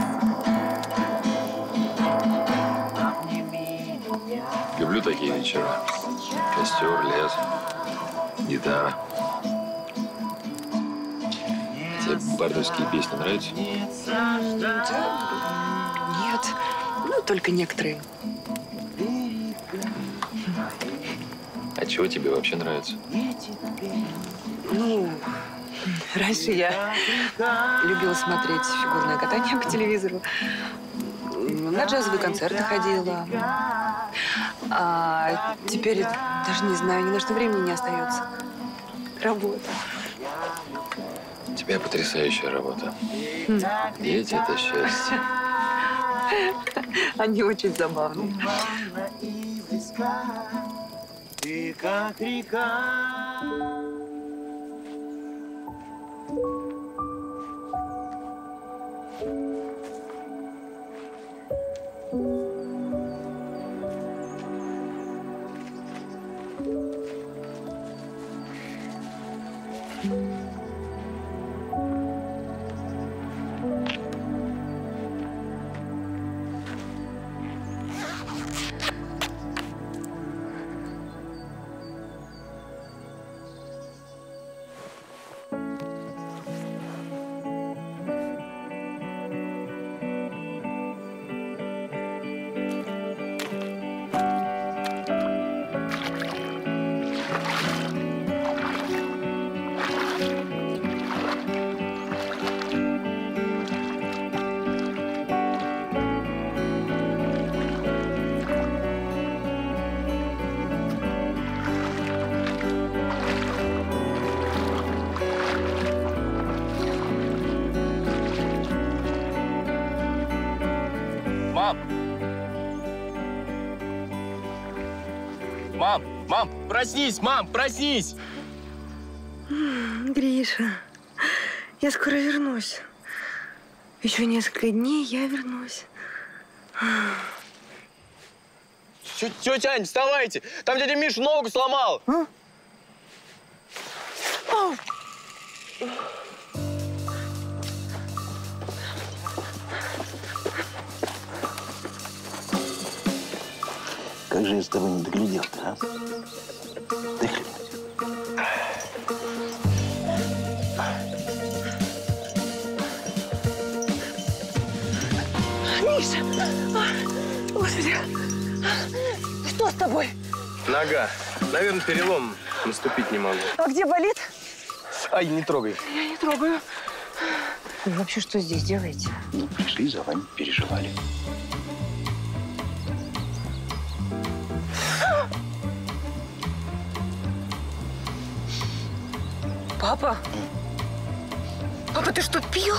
Люблю такие вечера. Костер, лес, гитара. Тебе бардовские песни нравятся? Нет, ну только некоторые. А чего тебе вообще нравится? Ну, раньше я любила смотреть фигурное катание по телевизору. На джазовые концерты ходила. А теперь даже не знаю, ни на что времени не остается. Работа. У тебя потрясающая работа. Хм. Дети – это счастье. Они очень забавные. Ты как река. Мам! Мам! Проснись! Мам! Проснись! Гриша, я скоро вернусь. Еще несколько дней я вернусь. Тетя Ань, вставайте! Там дядя Миш ногу сломал! Как же я с тобой не доглядел-то, а? Хлебнуть. Миша! Господи! Что с тобой? Нога. Наверное, перелом. Наступить не могу. А где болит? Ай, не трогай. Я не трогаю. Вы вообще что здесь делаете? Ну, пришли за вами, переживали. Папа? Папа, ты что, пил?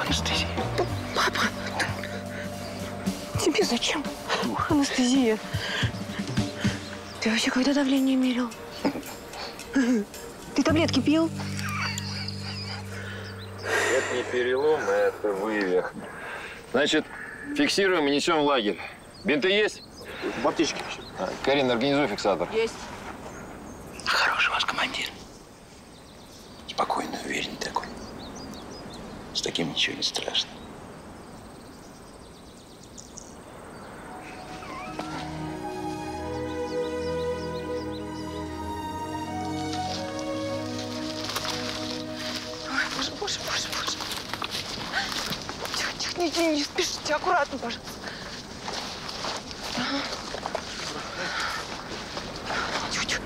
Анастасия. Папа, Тебе зачем? Анестезия. Ты вообще когда давление мерил? Ты таблетки пил? Это не перелом, это вывих. Значит, фиксируем и несем в лагерь. Бинты есть? В аптечке. А, Карина, организуй фиксатор. Есть. Хороший ваш командир. Спокойный, уверенный такой. С таким ничего не страшно. Не, не, не спешите, аккуратно, пожалуйста. Ага. Тихо, тихо,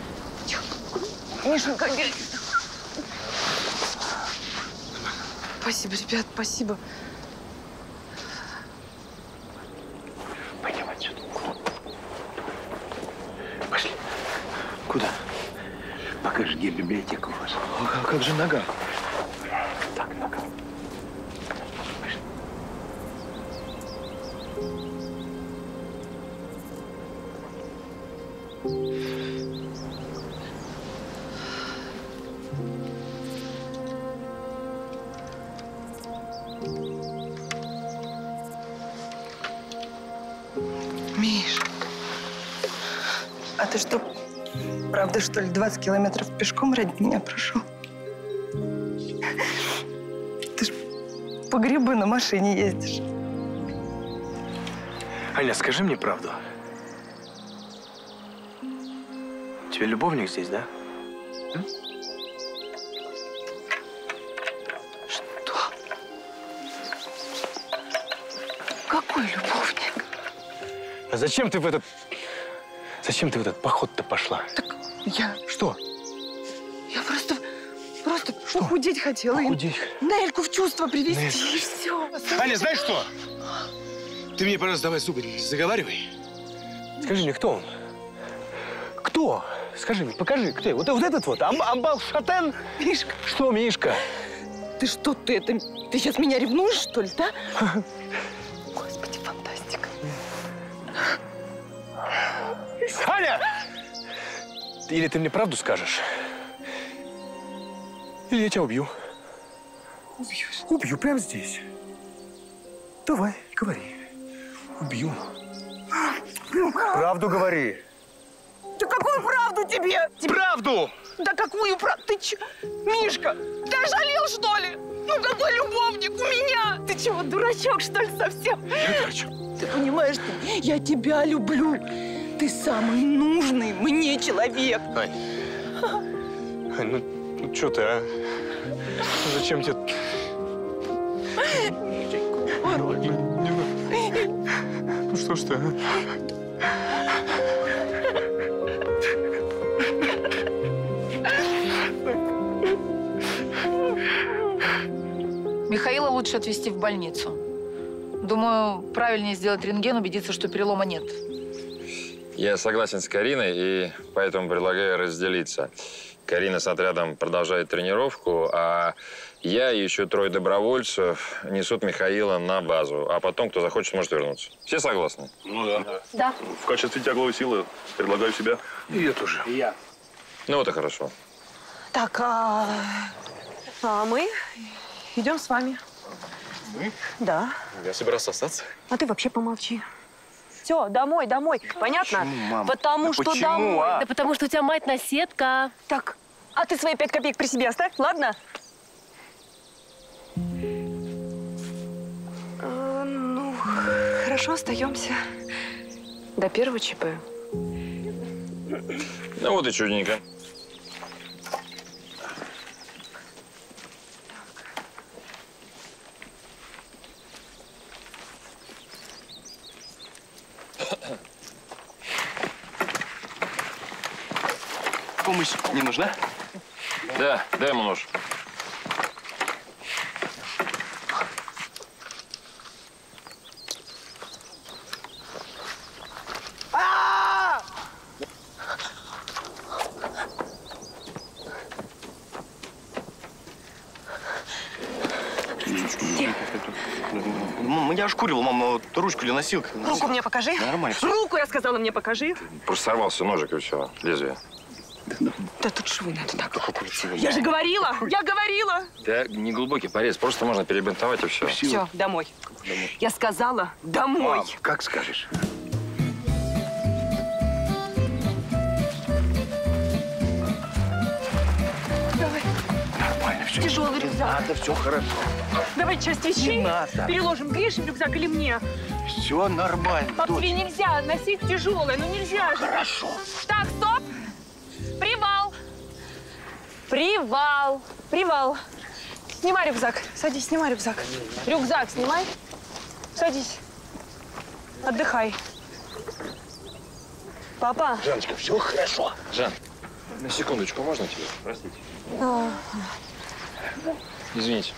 тихо. Мишенька, бей. Спасибо, ребят, спасибо. Пойдем отсюда. Пошли. Куда? Покажи, где библиотека у вас. А как же нога? Так, нога. Миш, ты что, правда, что ли, 20 километров пешком ради меня прошел? Ты ж по грибы на машине ездишь. Аня, скажи мне правду. У тебя любовник здесь, да? Какой любовник? А зачем ты в этот... Зачем ты в этот поход-то пошла? Я, Что? я просто, просто похудеть хотела. Похудеть? И Нельку в чувство привести, Нельку. и все. Аня, знаешь что? Ты мне, пожалуйста, давай зубы не заговаривай. Скажи мне, кто он? Кто? Скажи мне, покажи, кто? Вот, вот этот вот, Ам, Амбал Шатен? Мишка. Что, Мишка? Ты что, ты это... Ты сейчас меня ревнуешь, что ли, да? Или ты мне правду скажешь, или я тебя убью. Убью. Убью прямо здесь. Давай, говори. Убью. Правду говори. Да какую правду тебе? Тебе- Правду! Да какую правду? Ты че? Мишка, ты ожалел, что ли? Ну какой любовник у меня? Ты чего, дурачок, что ли, совсем? Я дурачок. Ты понимаешь, я тебя люблю. Ты самый нужный мне человек. Ань. Ань, ну, ну что ты, а? Зачем тебе... Ну что ж ты, а? Михаила лучше отвезти в больницу. Думаю, правильнее сделать рентген, убедиться, что перелома нет. Я согласен с Кариной и поэтому предлагаю разделиться. Карина с отрядом продолжает тренировку, а я и еще трое добровольцев несут Михаила на базу. А потом, кто захочет, сможет вернуться. Все согласны? Ну да. Да. В качестве тягловой силы предлагаю себя. И я тоже. И я. Ну вот и хорошо. Так, а, а мы идем с вами. Мы? Да. Я собирался остаться. А ты вообще помолчи. Все, домой, домой. Понятно? Почему, мам? Потому Да что почему, домой. а? Да потому что у тебя мать наседка. Так, а ты свои пять копеек при себе оставь, ладно? А, ну, хорошо, остаемся. До первого ЧП. Ну вот и чудненько. Помощь не нужна? Да, дай ему нож. Меня ошкуривал, мама, вот ручку или носилка. Руку мне покажи. Нормально. Руку, я сказала, мне покажи. Просто сорвался ножик и все, лезвие. Швы надо так. Я же говорила, я говорила. Да не глубокий порез, просто можно перебинтовать и все. Все, домой. Я сказала, домой. Как скажешь. Давай. Нормально все. Тяжелый рюкзак. Надо, все хорошо. Давай часть вещей Не надо. переложим. Грише в рюкзак или мне? Все нормально, Пап, дочь. тебе нельзя носить тяжелое, ну нельзя же. Хорошо. Привал. Привал. Снимай рюкзак. Садись, снимай рюкзак. Рюкзак снимай. Садись. Отдыхай. Папа. Жаночка, все хорошо. Жан, на секундочку можно тебе? Простите. А, Извините.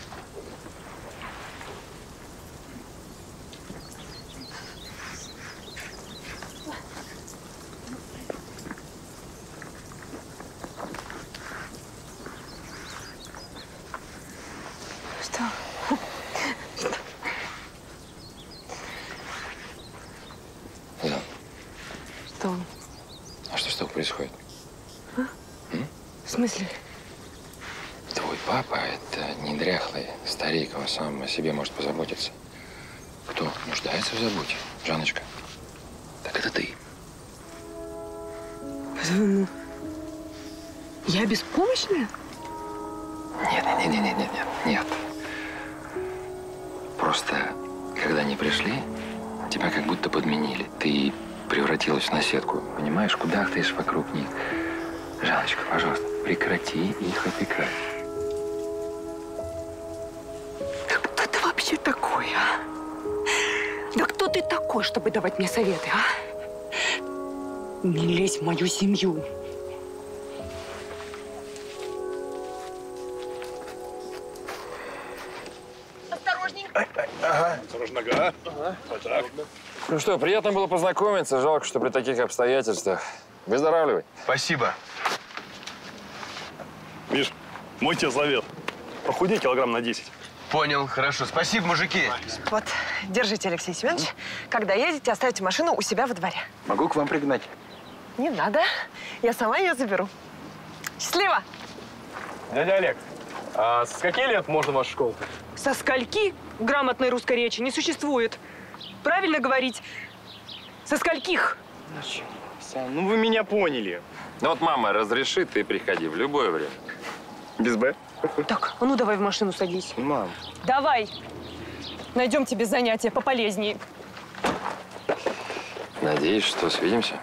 Них. Жанночка, пожалуйста, прекрати их опекать. Кто ты вообще такой, а? Да кто ты такой, чтобы давать мне советы, а? Не лезь в мою семью. Ага. Осторожно, нога. Ага. Вот так. Ну что, приятно было познакомиться. Жалко, что при таких обстоятельствах. Выздоравливай. Спасибо. Миш, мой тебе завет. Похудей килограмм на 10. Понял, хорошо. Спасибо, мужики. Вот, держите, Алексей Семенович. Когда едете, оставьте машину у себя во дворе. Могу к вам пригнать? Не надо. Я сама ее заберу. Счастливо! Дядя Олег, а с каких лет можно в вашу школу? Со скольки грамотной русской речи не существует? Правильно говорить, со скольких? Сам, ну вы меня поняли. Ну вот мама разрешит, ты приходи в любое время. Без Б? Так, а ну давай в машину садись. Мам. Давай. Найдем тебе занятие пополезнее. Надеюсь, что свидимся.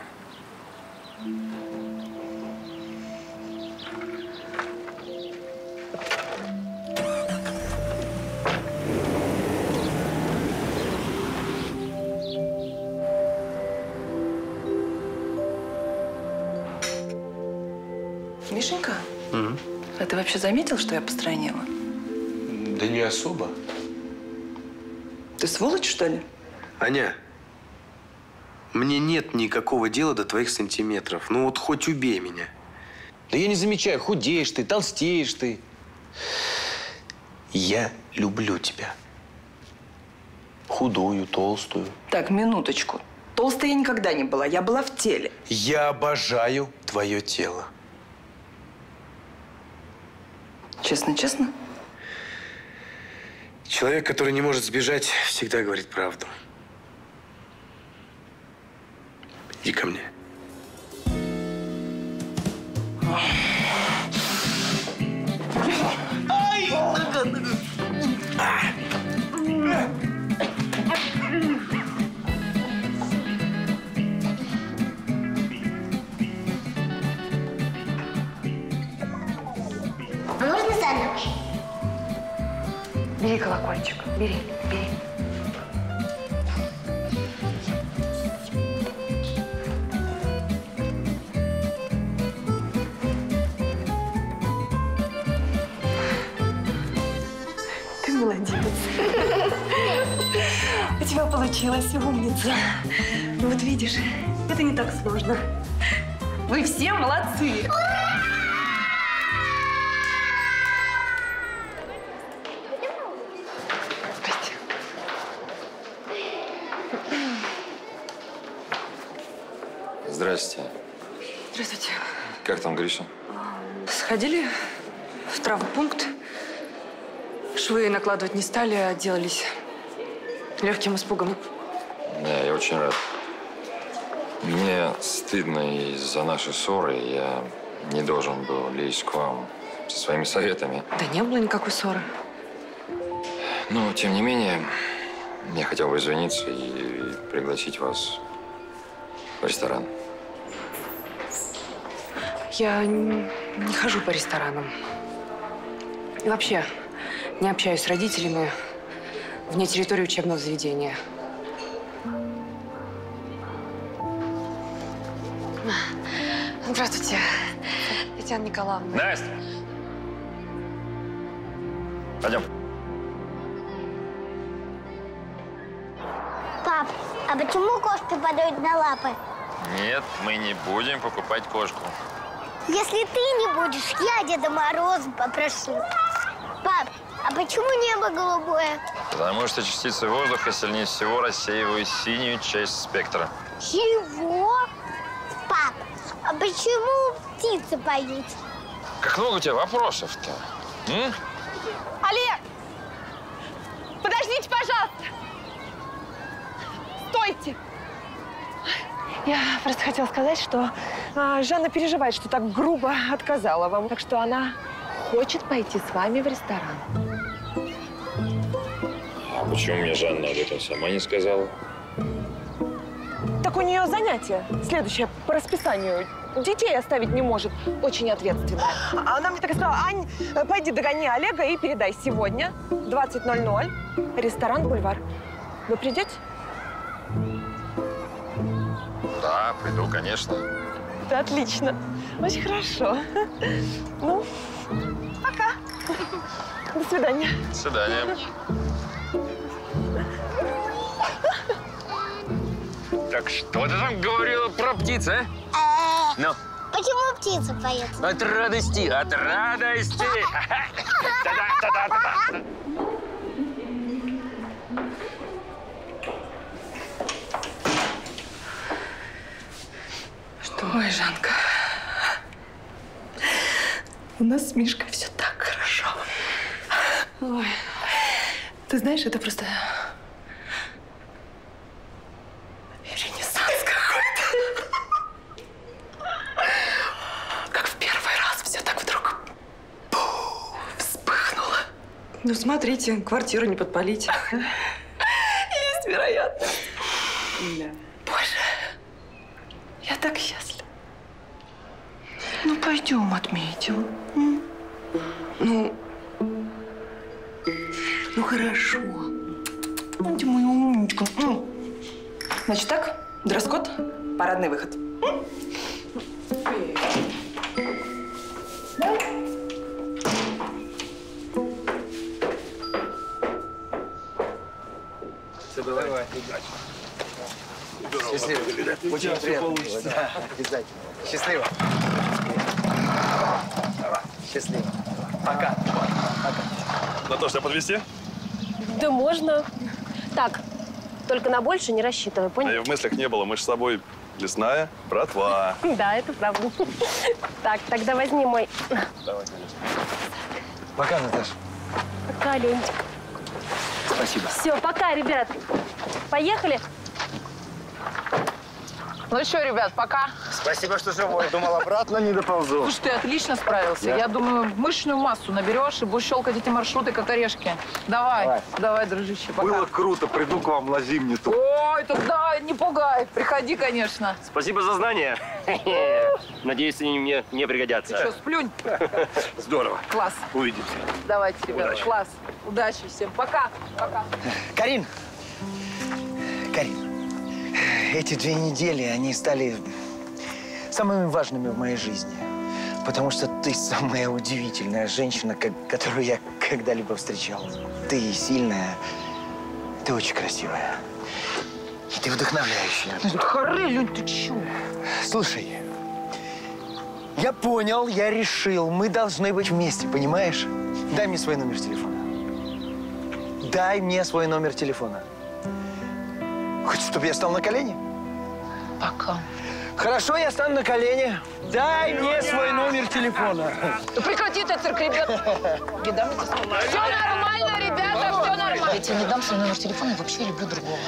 Вообще заметил, что я постройнела? Да не особо. Ты сволочь, что ли? Аня, мне нет никакого дела до твоих сантиметров. Ну вот хоть убей меня. Да я не замечаю, худеешь ты, толстеешь ты. Я люблю тебя. Худую, толстую. Так, минуточку. Толстой я никогда не была, я была в теле. Я обожаю твое тело. Честно-честно? Человек, который не может сбежать, всегда говорит правду. Иди ко мне. Ай! Бери колокольчик. Бери, бери. Ты молодец. У тебя получилось, умница. Ну вот видишь, это не так сложно. Вы все молодцы. Здрасте. Здравствуйте. Как там Гриша? Сходили в травмпункт. Швы накладывать не стали, а отделались легким испугом. Да, я очень рад. Мне стыдно из-за нашей ссоры. Я не должен был лезть к вам со своими советами. Да не было никакой ссоры. Но, тем не менее, я хотел бы извиниться и пригласить вас в ресторан. Я не хожу по ресторанам. И вообще не общаюсь с родителями вне территории учебного заведения. Здравствуйте, Татьяна Николаевна. Настя! Пойдем. Пап, а почему кошки падают на лапы? Нет, мы не будем покупать кошку. Если ты не будешь, я Деда Мороза попрошу. Пап, а почему небо голубое? Потому что частицы воздуха сильнее всего рассеивают синюю часть спектра. Чего? Пап, а почему птицы поют? Как много у тебя вопросов-то? Олег! Подождите, пожалуйста! Стойте! Я просто хотела сказать, что а, Жанна переживает, что так грубо отказала вам. Так что она хочет пойти с вами в ресторан. А почему мне Жанна об этом сама не сказала? Так у нее занятие следующее по расписанию. Детей оставить не может. Очень ответственная. А Она мне так и сказала, Ань, пойди догони Олега и передай сегодня 20.00 ресторан «Бульвар». Вы придете? Да, приду, конечно. Да, отлично. Очень хорошо. Ну, пока. До свидания. До свидания. Так что ты там говорила про птиц, а? Ну, Почему птицы поют? от радости, от радости. Та-да-та-да-та-да. Ой, Жанка. У нас с Мишкой все так хорошо. Ой. Ты знаешь, это просто ренессанс какой-то. Как в первый раз все так вдруг пу, вспыхнуло. Ну, смотрите, квартиру не подпалить. Есть вероятность. Боже, я так счастлива. Ну, пойдем отметим. Наташ, подвезти? Да можно. Так, только на больше не рассчитывай, А понял? и в мыслях не было. Мы же с собой лесная братва. Да, это правда. Так, тогда возьми мой. Давай, конечно. Пока, Наташа. Пока, Ленечка. Спасибо. Все, пока, ребят. Поехали. Ну что, ребят, пока. Спасибо, что живой. Думал, обратно не доползу. Слушай, ты отлично справился. Да? Я думаю, мышечную массу наберешь и будешь щелкать эти маршруты, как орешки. Давай, давай, Давай. дружище, пока. Было круто, приду к вам на зимнюю. Ой, тогда не пугай. Приходи, конечно. Спасибо за знания. Надеюсь, они мне не пригодятся. Ты что, сплюнь? Здорово. Класс. Увидимся. Давайте, ребята, Удачи. класс. Удачи всем. Пока. Пока. Карин! Карин, эти две недели, они стали самыми важными в моей жизни. Потому что ты самая удивительная женщина, ко- которую я когда-либо встречал. Ты сильная, ты очень красивая. И ты вдохновляющая. Хоры, Лень, ты чё? Слушай, я понял, я решил, мы должны быть вместе, понимаешь? Дай мне свой номер телефона. Дай мне свой номер телефона. Хочешь, чтобы я стал на колени? Пока. Хорошо, я стану на колени. Дай мне свой номер телефона. Да прекрати этот цирк, ребят. Не дам тебе свой. Все нормально, ребята, все нормально. Я тебе не дам свой номер телефона, я вообще люблю другого.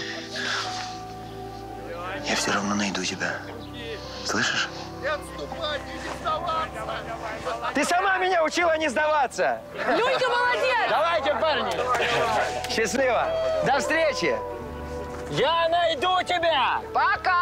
Я все равно найду тебя. Слышишь? Ты сама меня учила не сдаваться. Люлька молодец! Давайте, парни. Счастливо. До встречи. Я найду тебя. Пока!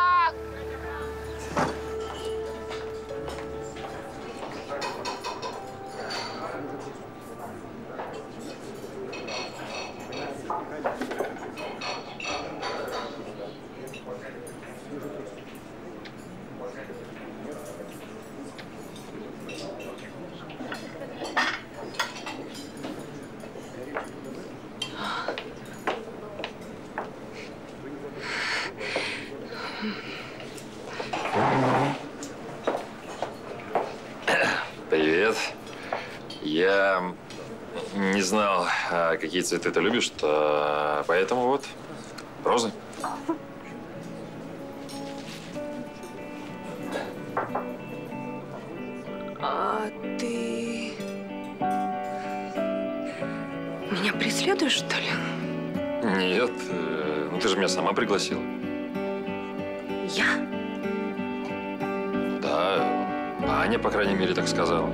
Не знал, а, какие цветы ты любишь, то поэтому вот розы. А ты... Меня преследуешь, что ли? Нет, э, ну ты же меня сама пригласила. Я? Да, Аня, по крайней мере, так сказала.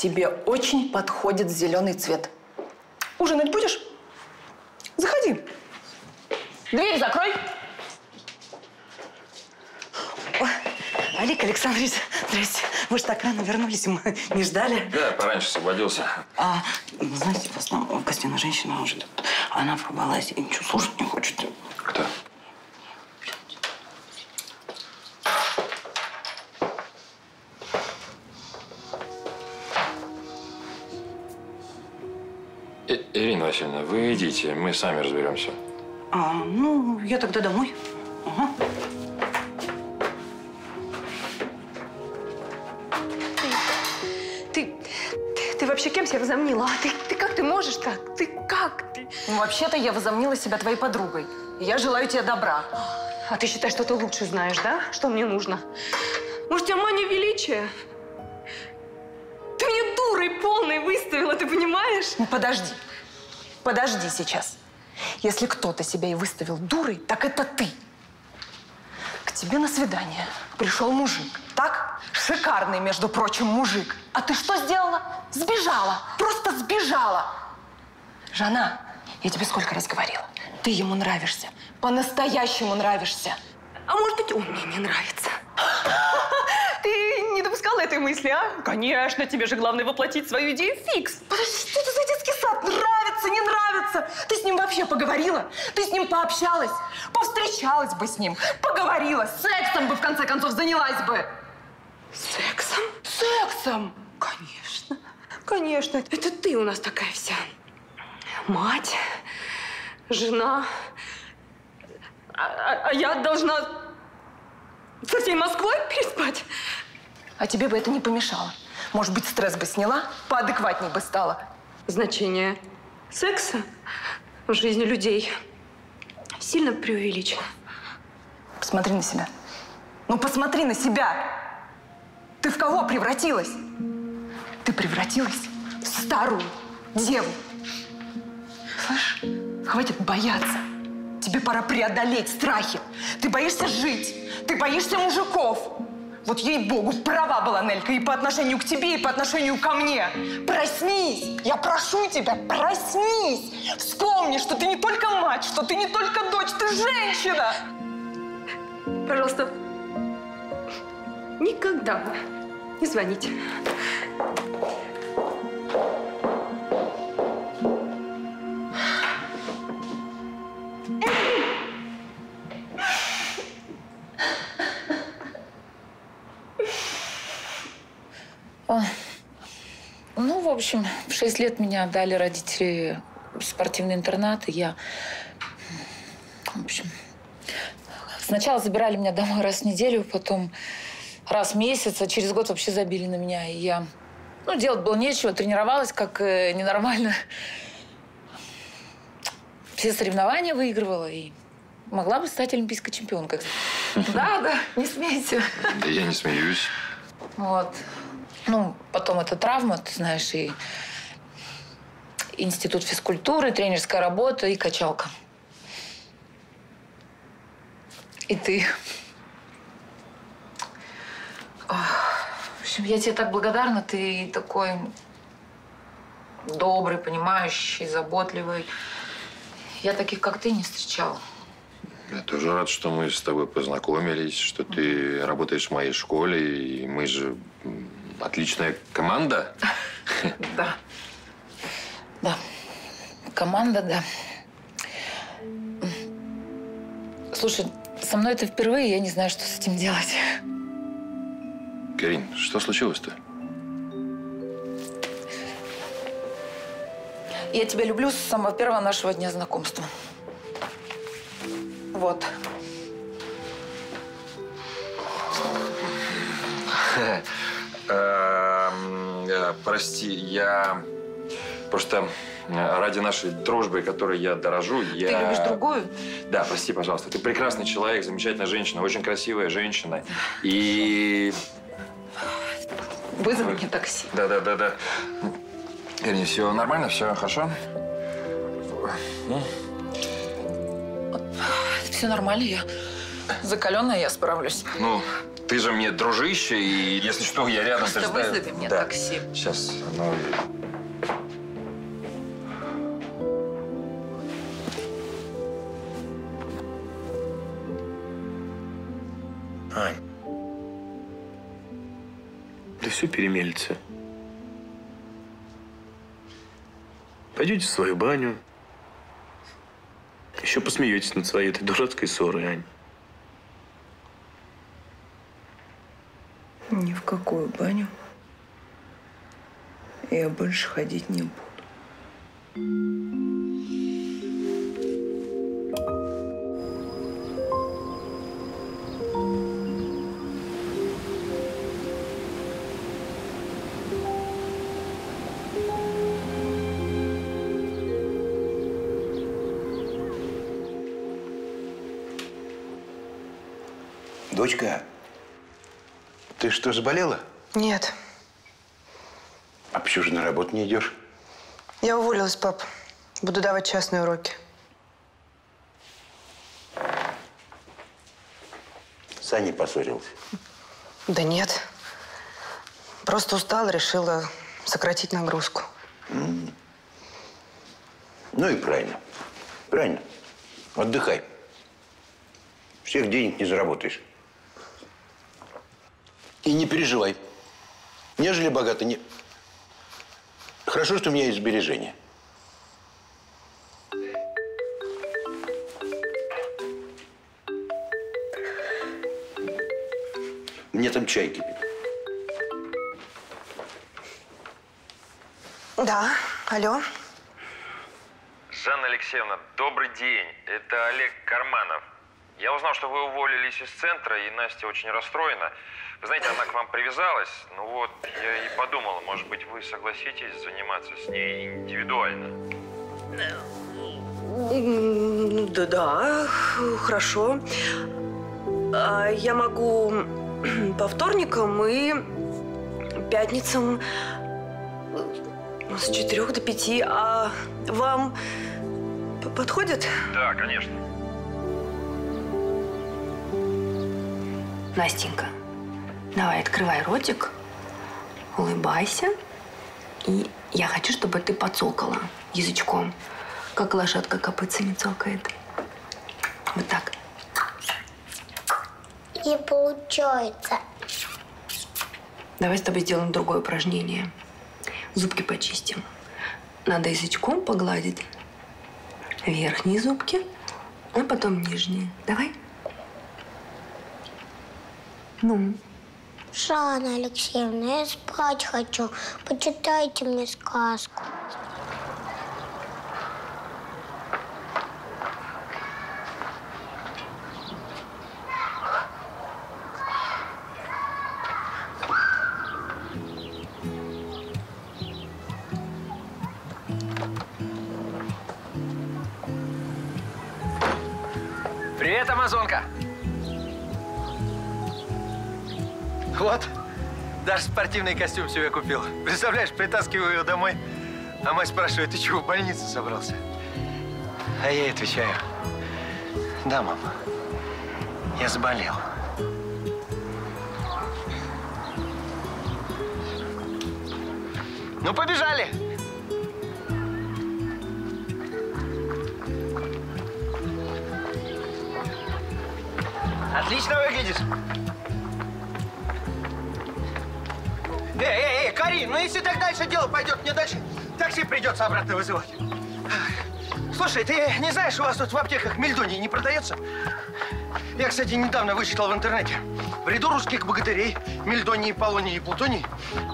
Тебе очень подходит зеленый цвет. Ужинать будешь? Заходи. Дверь закрой. Олег Александрович, здрасте. Вы же так рано вернулись, мы не ждали. Да, пораньше освободился. А, знаете, вас там в гостиной женщина ждет. Она порвалась и ничего слушать не хочет. Ирина Васильевна, вы идите, мы сами разберемся. А, ну, я тогда домой. Ага. Ты, ты, ты вообще кем себя возомнила? А ты, ты как ты можешь так? Ты как ты? Ну, вообще-то я возомнила себя твоей подругой. Я желаю тебе добра. А ты считаешь, что ты лучше знаешь, да? Что мне нужно? Может, у тебя мания величия? Ты меня дурой полной выставила, ты понимаешь? Ну, подожди. Подожди сейчас. Если кто-то себя и выставил дурой, так это ты. К тебе на свидание пришел мужик. Так? Шикарный, между прочим, мужик. А ты что сделала? Сбежала. Просто сбежала. Жана, я тебе сколько раз говорила. Ты ему нравишься. По-настоящему нравишься. А может быть, он мне не нравится? Допускала этой мысли, а? Конечно, тебе же главное воплотить свою идею фикс. Подожди, что это за детский сад? Нравится, не нравится? Ты с ним вообще поговорила? Ты с ним пообщалась? Повстречалась бы с ним? Поговорила? Сексом бы, в конце концов, занялась бы? Сексом? Сексом! Конечно, конечно. Это ты у нас такая вся. Мать, жена. А, а- а я должна со всей Москвой переспать? А тебе бы это не помешало. Может быть, стресс бы сняла, поадекватней бы стала. Значение секса в жизни людей сильно преувеличено. Посмотри на себя. Ну, посмотри на себя! Ты в кого превратилась? Ты превратилась в старую деву. Слышь, хватит бояться. Тебе пора преодолеть страхи. Ты боишься жить. Ты боишься мужиков. Вот ей-богу, права была Нелька и по отношению к тебе, и по отношению ко мне. Проснись! Я прошу тебя, проснись! Вспомни, что ты не только мать, что ты не только дочь, ты женщина! Пожалуйста, никогда не звоните. Общем, в 6 лет меня отдали родители в спортивный интернат, и я... В общем, сначала забирали меня домой раз в неделю, потом раз в месяц, а через год вообще забили на меня. И я... Ну, делать было нечего, тренировалась как э, ненормально. Все соревнования выигрывала и могла бы стать олимпийской чемпионкой. Да, да, не смейся. Да я не смеюсь. Вот. Ну, потом это травма, ты знаешь, и институт физкультуры, тренерская работа и качалка. И ты. В общем, я тебе так благодарна. Ты такой добрый, понимающий, заботливый. Я таких, как ты, не встречала. Я тоже рад, что мы с тобой познакомились, что ты работаешь в моей школе, и мы же отличная команда. Да. Да. Команда, да. Слушай, со мной это впервые, я не знаю, что с этим делать. Карин, что случилось-то? Я тебя люблю с самого первого нашего дня знакомства. Вот. Эм, э, Прости, я просто э, ради нашей дружбы, которой я дорожу, я... Ты любишь другую? Да, прости, пожалуйста. Ты прекрасный человек, замечательная женщина, очень красивая женщина. И... Вызови мне такси. Да, да, да, да. Ирина, все нормально, все хорошо? Все нормально, я закаленная, я справлюсь. Ну, ты же мне дружище, и если что, я рядом. Просто ты вызови мне Да. такси. Сейчас, ну... Ань. Да все перемелится. Пойдете в свою баню. Еще посмеетесь над своей этой дурацкой ссорой, Ань. В какую баню я больше ходить не буду. Дочка, ты что, заболела? Нет, А почему же на работу не идешь? я уволилась, пап. Буду давать частные уроки. С Аней поссорился. Да нет. Просто устала, решила сократить нагрузку. М. Ну и правильно. Правильно. Отдыхай. Всех денег не заработаешь. И не переживай. Нежели богато, не... Хорошо, что у меня есть сбережения. Мне там чай кипит. Да, алло. Жанна Алексеевна, добрый день. Это Олег Карманов. Я узнал, что вы уволились из центра, и Настя очень расстроена. Вы знаете, она к вам привязалась. Ну вот, я и подумал, может быть, вы согласитесь заниматься с ней индивидуально. Да, да, хорошо. А Я могу по вторникам и пятницам э, с четырех до пяти. А вам подходит? Да, конечно. Настенька, давай, открывай ротик, улыбайся. И я хочу, чтобы ты подцокала язычком, как лошадка копытцами цокает. Вот так. Не получается. Давай с тобой сделаем другое упражнение. Зубки почистим. Надо язычком погладить верхние зубки, а потом нижние. Давай. Ну, Жанна Алексеевна, я спать хочу. Почитайте мне сказку. Спортивный костюм себе купил. Представляешь, притаскиваю ее домой, а мать спрашивает, ты чего в больницу собрался? А я ей отвечаю, да, мам, я заболел. Ну, побежали! Отлично выглядишь. Эй, эй, эй, Карин, ну если так дальше дело пойдет, мне дальше такси придется обратно вызывать. Слушай, ты не знаешь, у вас тут в аптеках мельдоний не продается? Я, кстати, недавно вычитал в интернете. В ряду русских богатырей мельдоний, полоний и плутоний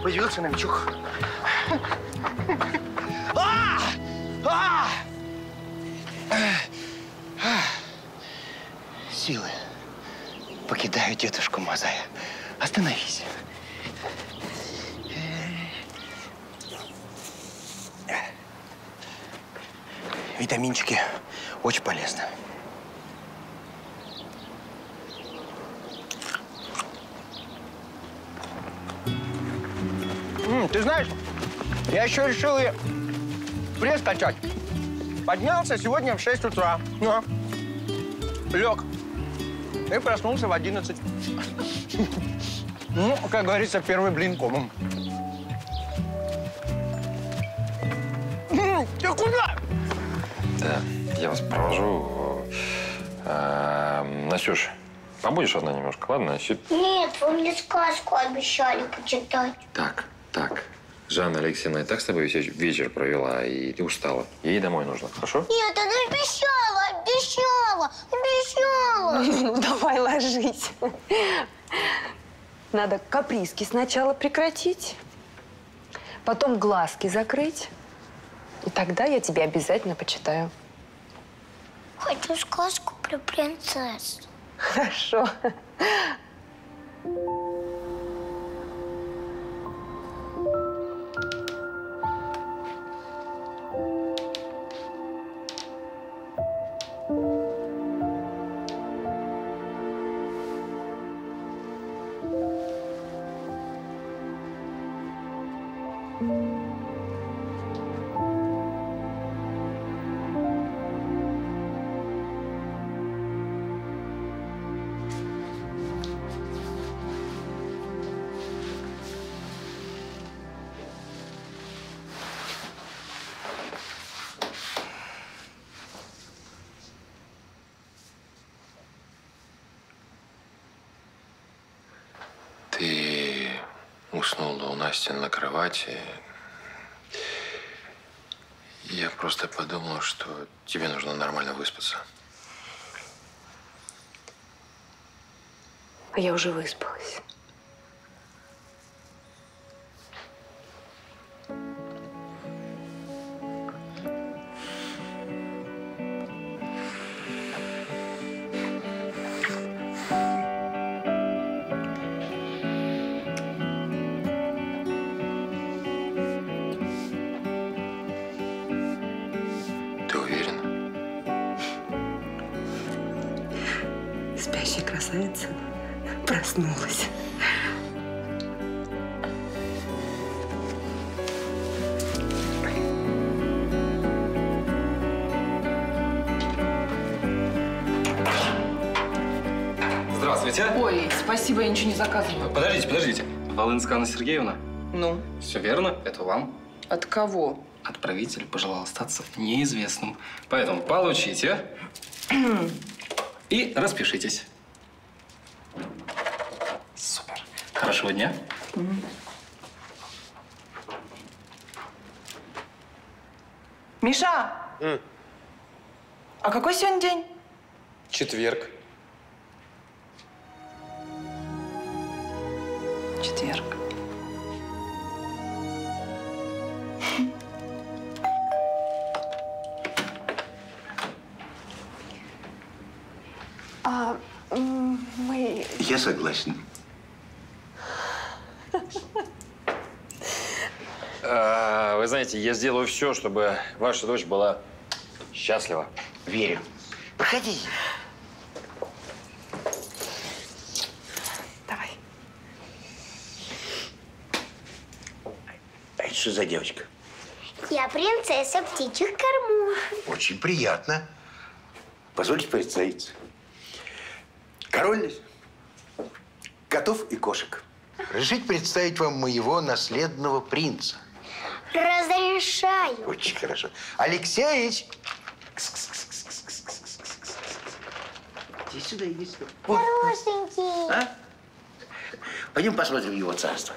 появился новичок. А! А! Силы покидаю дедушку Мазая. Остановись. Витаминчики очень полезны. М, ты знаешь, я еще решил и пресс качать. Поднялся сегодня в 6 утра. Ну, лег. И проснулся в 11. Ну, как говорится, первый блин комом. Да, я вас провожу. А, Настюш, побудешь одна немножко, ладно? Нет, вы мне сказку обещали почитать. Так, так. Жанна Алексеевна и так с тобой вечер провела и ты устала. Ей домой нужно, хорошо? Нет, она обещала, обещала, обещала. Ну, давай ложись. Надо каприски сначала прекратить, потом глазки закрыть, и тогда я тебе обязательно почитаю. Хочу сказку про принцессу. Хорошо. Кровати. Я просто подумал, что тебе нужно нормально выспаться. А я уже выспалась. Анна Сергеевна? Ну? Все верно, это вам. От кого? Отправитель пожелал остаться неизвестным. Поэтому получите и распишитесь. Супер. Хорошего дня. Миша! А какой сегодня день? Четверг. Четверг. Я согласен. А, Вы знаете, я сделаю все, чтобы ваша дочь была счастлива. Верю. Проходи. Давай. А это что за девочка? Я принцесса птичьих кормушек. Очень приятно. Позвольте представиться. Король котов и кошек. Разрешите представить вам моего наследного принца. Разрешаю. Очень хорошо. Алексеевич! Иди сюда, иди сюда. Вот. Хорошенький. А? Пойдем посмотрим его царство.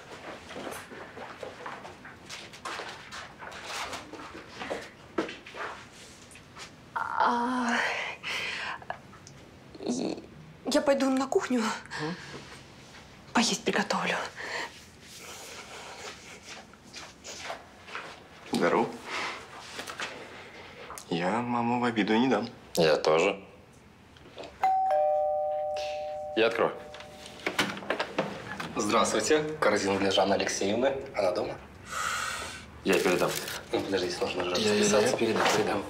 А, я пойду на кухню. Поесть приготовлю. Здорово. Я маму в обиду не дам. Я тоже. Я открою. Здравствуйте. Корзина для Жанны Алексеевны. Она дома? Я передам. Ну, подождите, нужно же Я- я- я расписаться. передам, передам.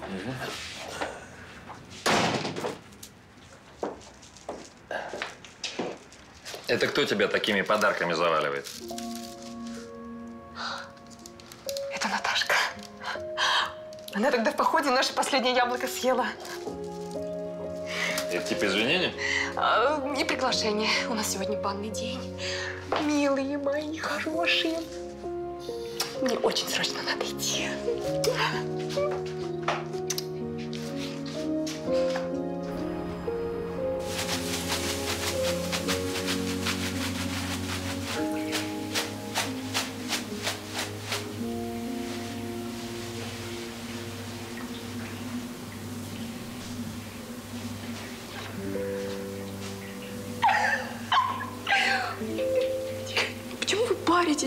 Это кто тебя такими подарками заваливает? Это Наташка. Она тогда в походе наше последнее яблоко съела. Это типа извинения? А, и приглашение. У нас сегодня банный день. Милые мои, хорошие. Мне очень срочно надо идти.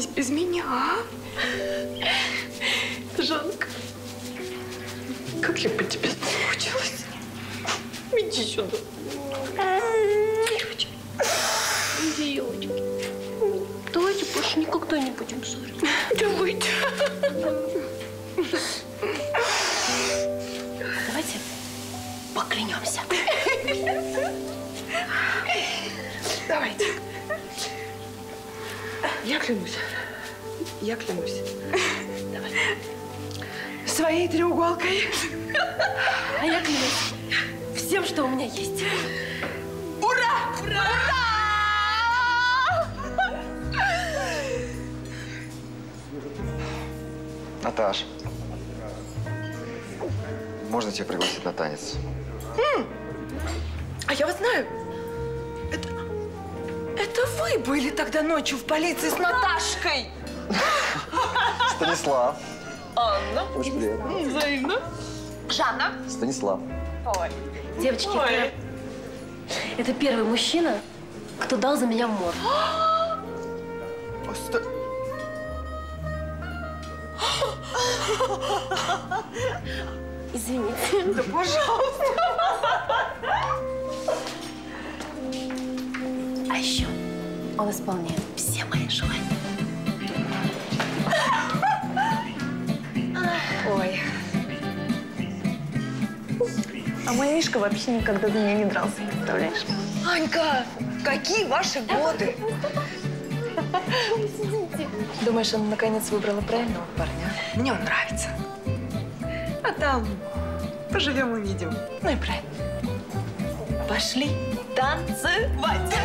Вы паритесь без меня, а? Жанка, как я по тебе соскучилась. Иди сюда. Девочки. Девочки. Давайте больше никогда не будем ссориться. Давайте. Давайте поклянемся. Давайте. Я клянусь. Я клянусь. Давай. Своей треуголкой. А я клянусь всем, что у меня есть. Ура! Ура! Наташ, можно тебя пригласить на танец? М, А я вас знаю. Это, это вы были тогда ночью в полиции с Наташкой. Станислав. Анна. Очень приятно. Взаимно. Жанна. Станислав. Ой. Девочки, Ой. это, первый мужчина, кто дал за меня мор. Извините. Да пожалуйста. А еще он исполняет все мои желания. Ой. А мой Мишка вообще никогда за меня не дрался, представляешь? Анька, какие ваши годы? Думаешь, он наконец выбрала правильного парня? Мне он нравится. А там поживем увидим. Ну и правильно. Пошли танцевать.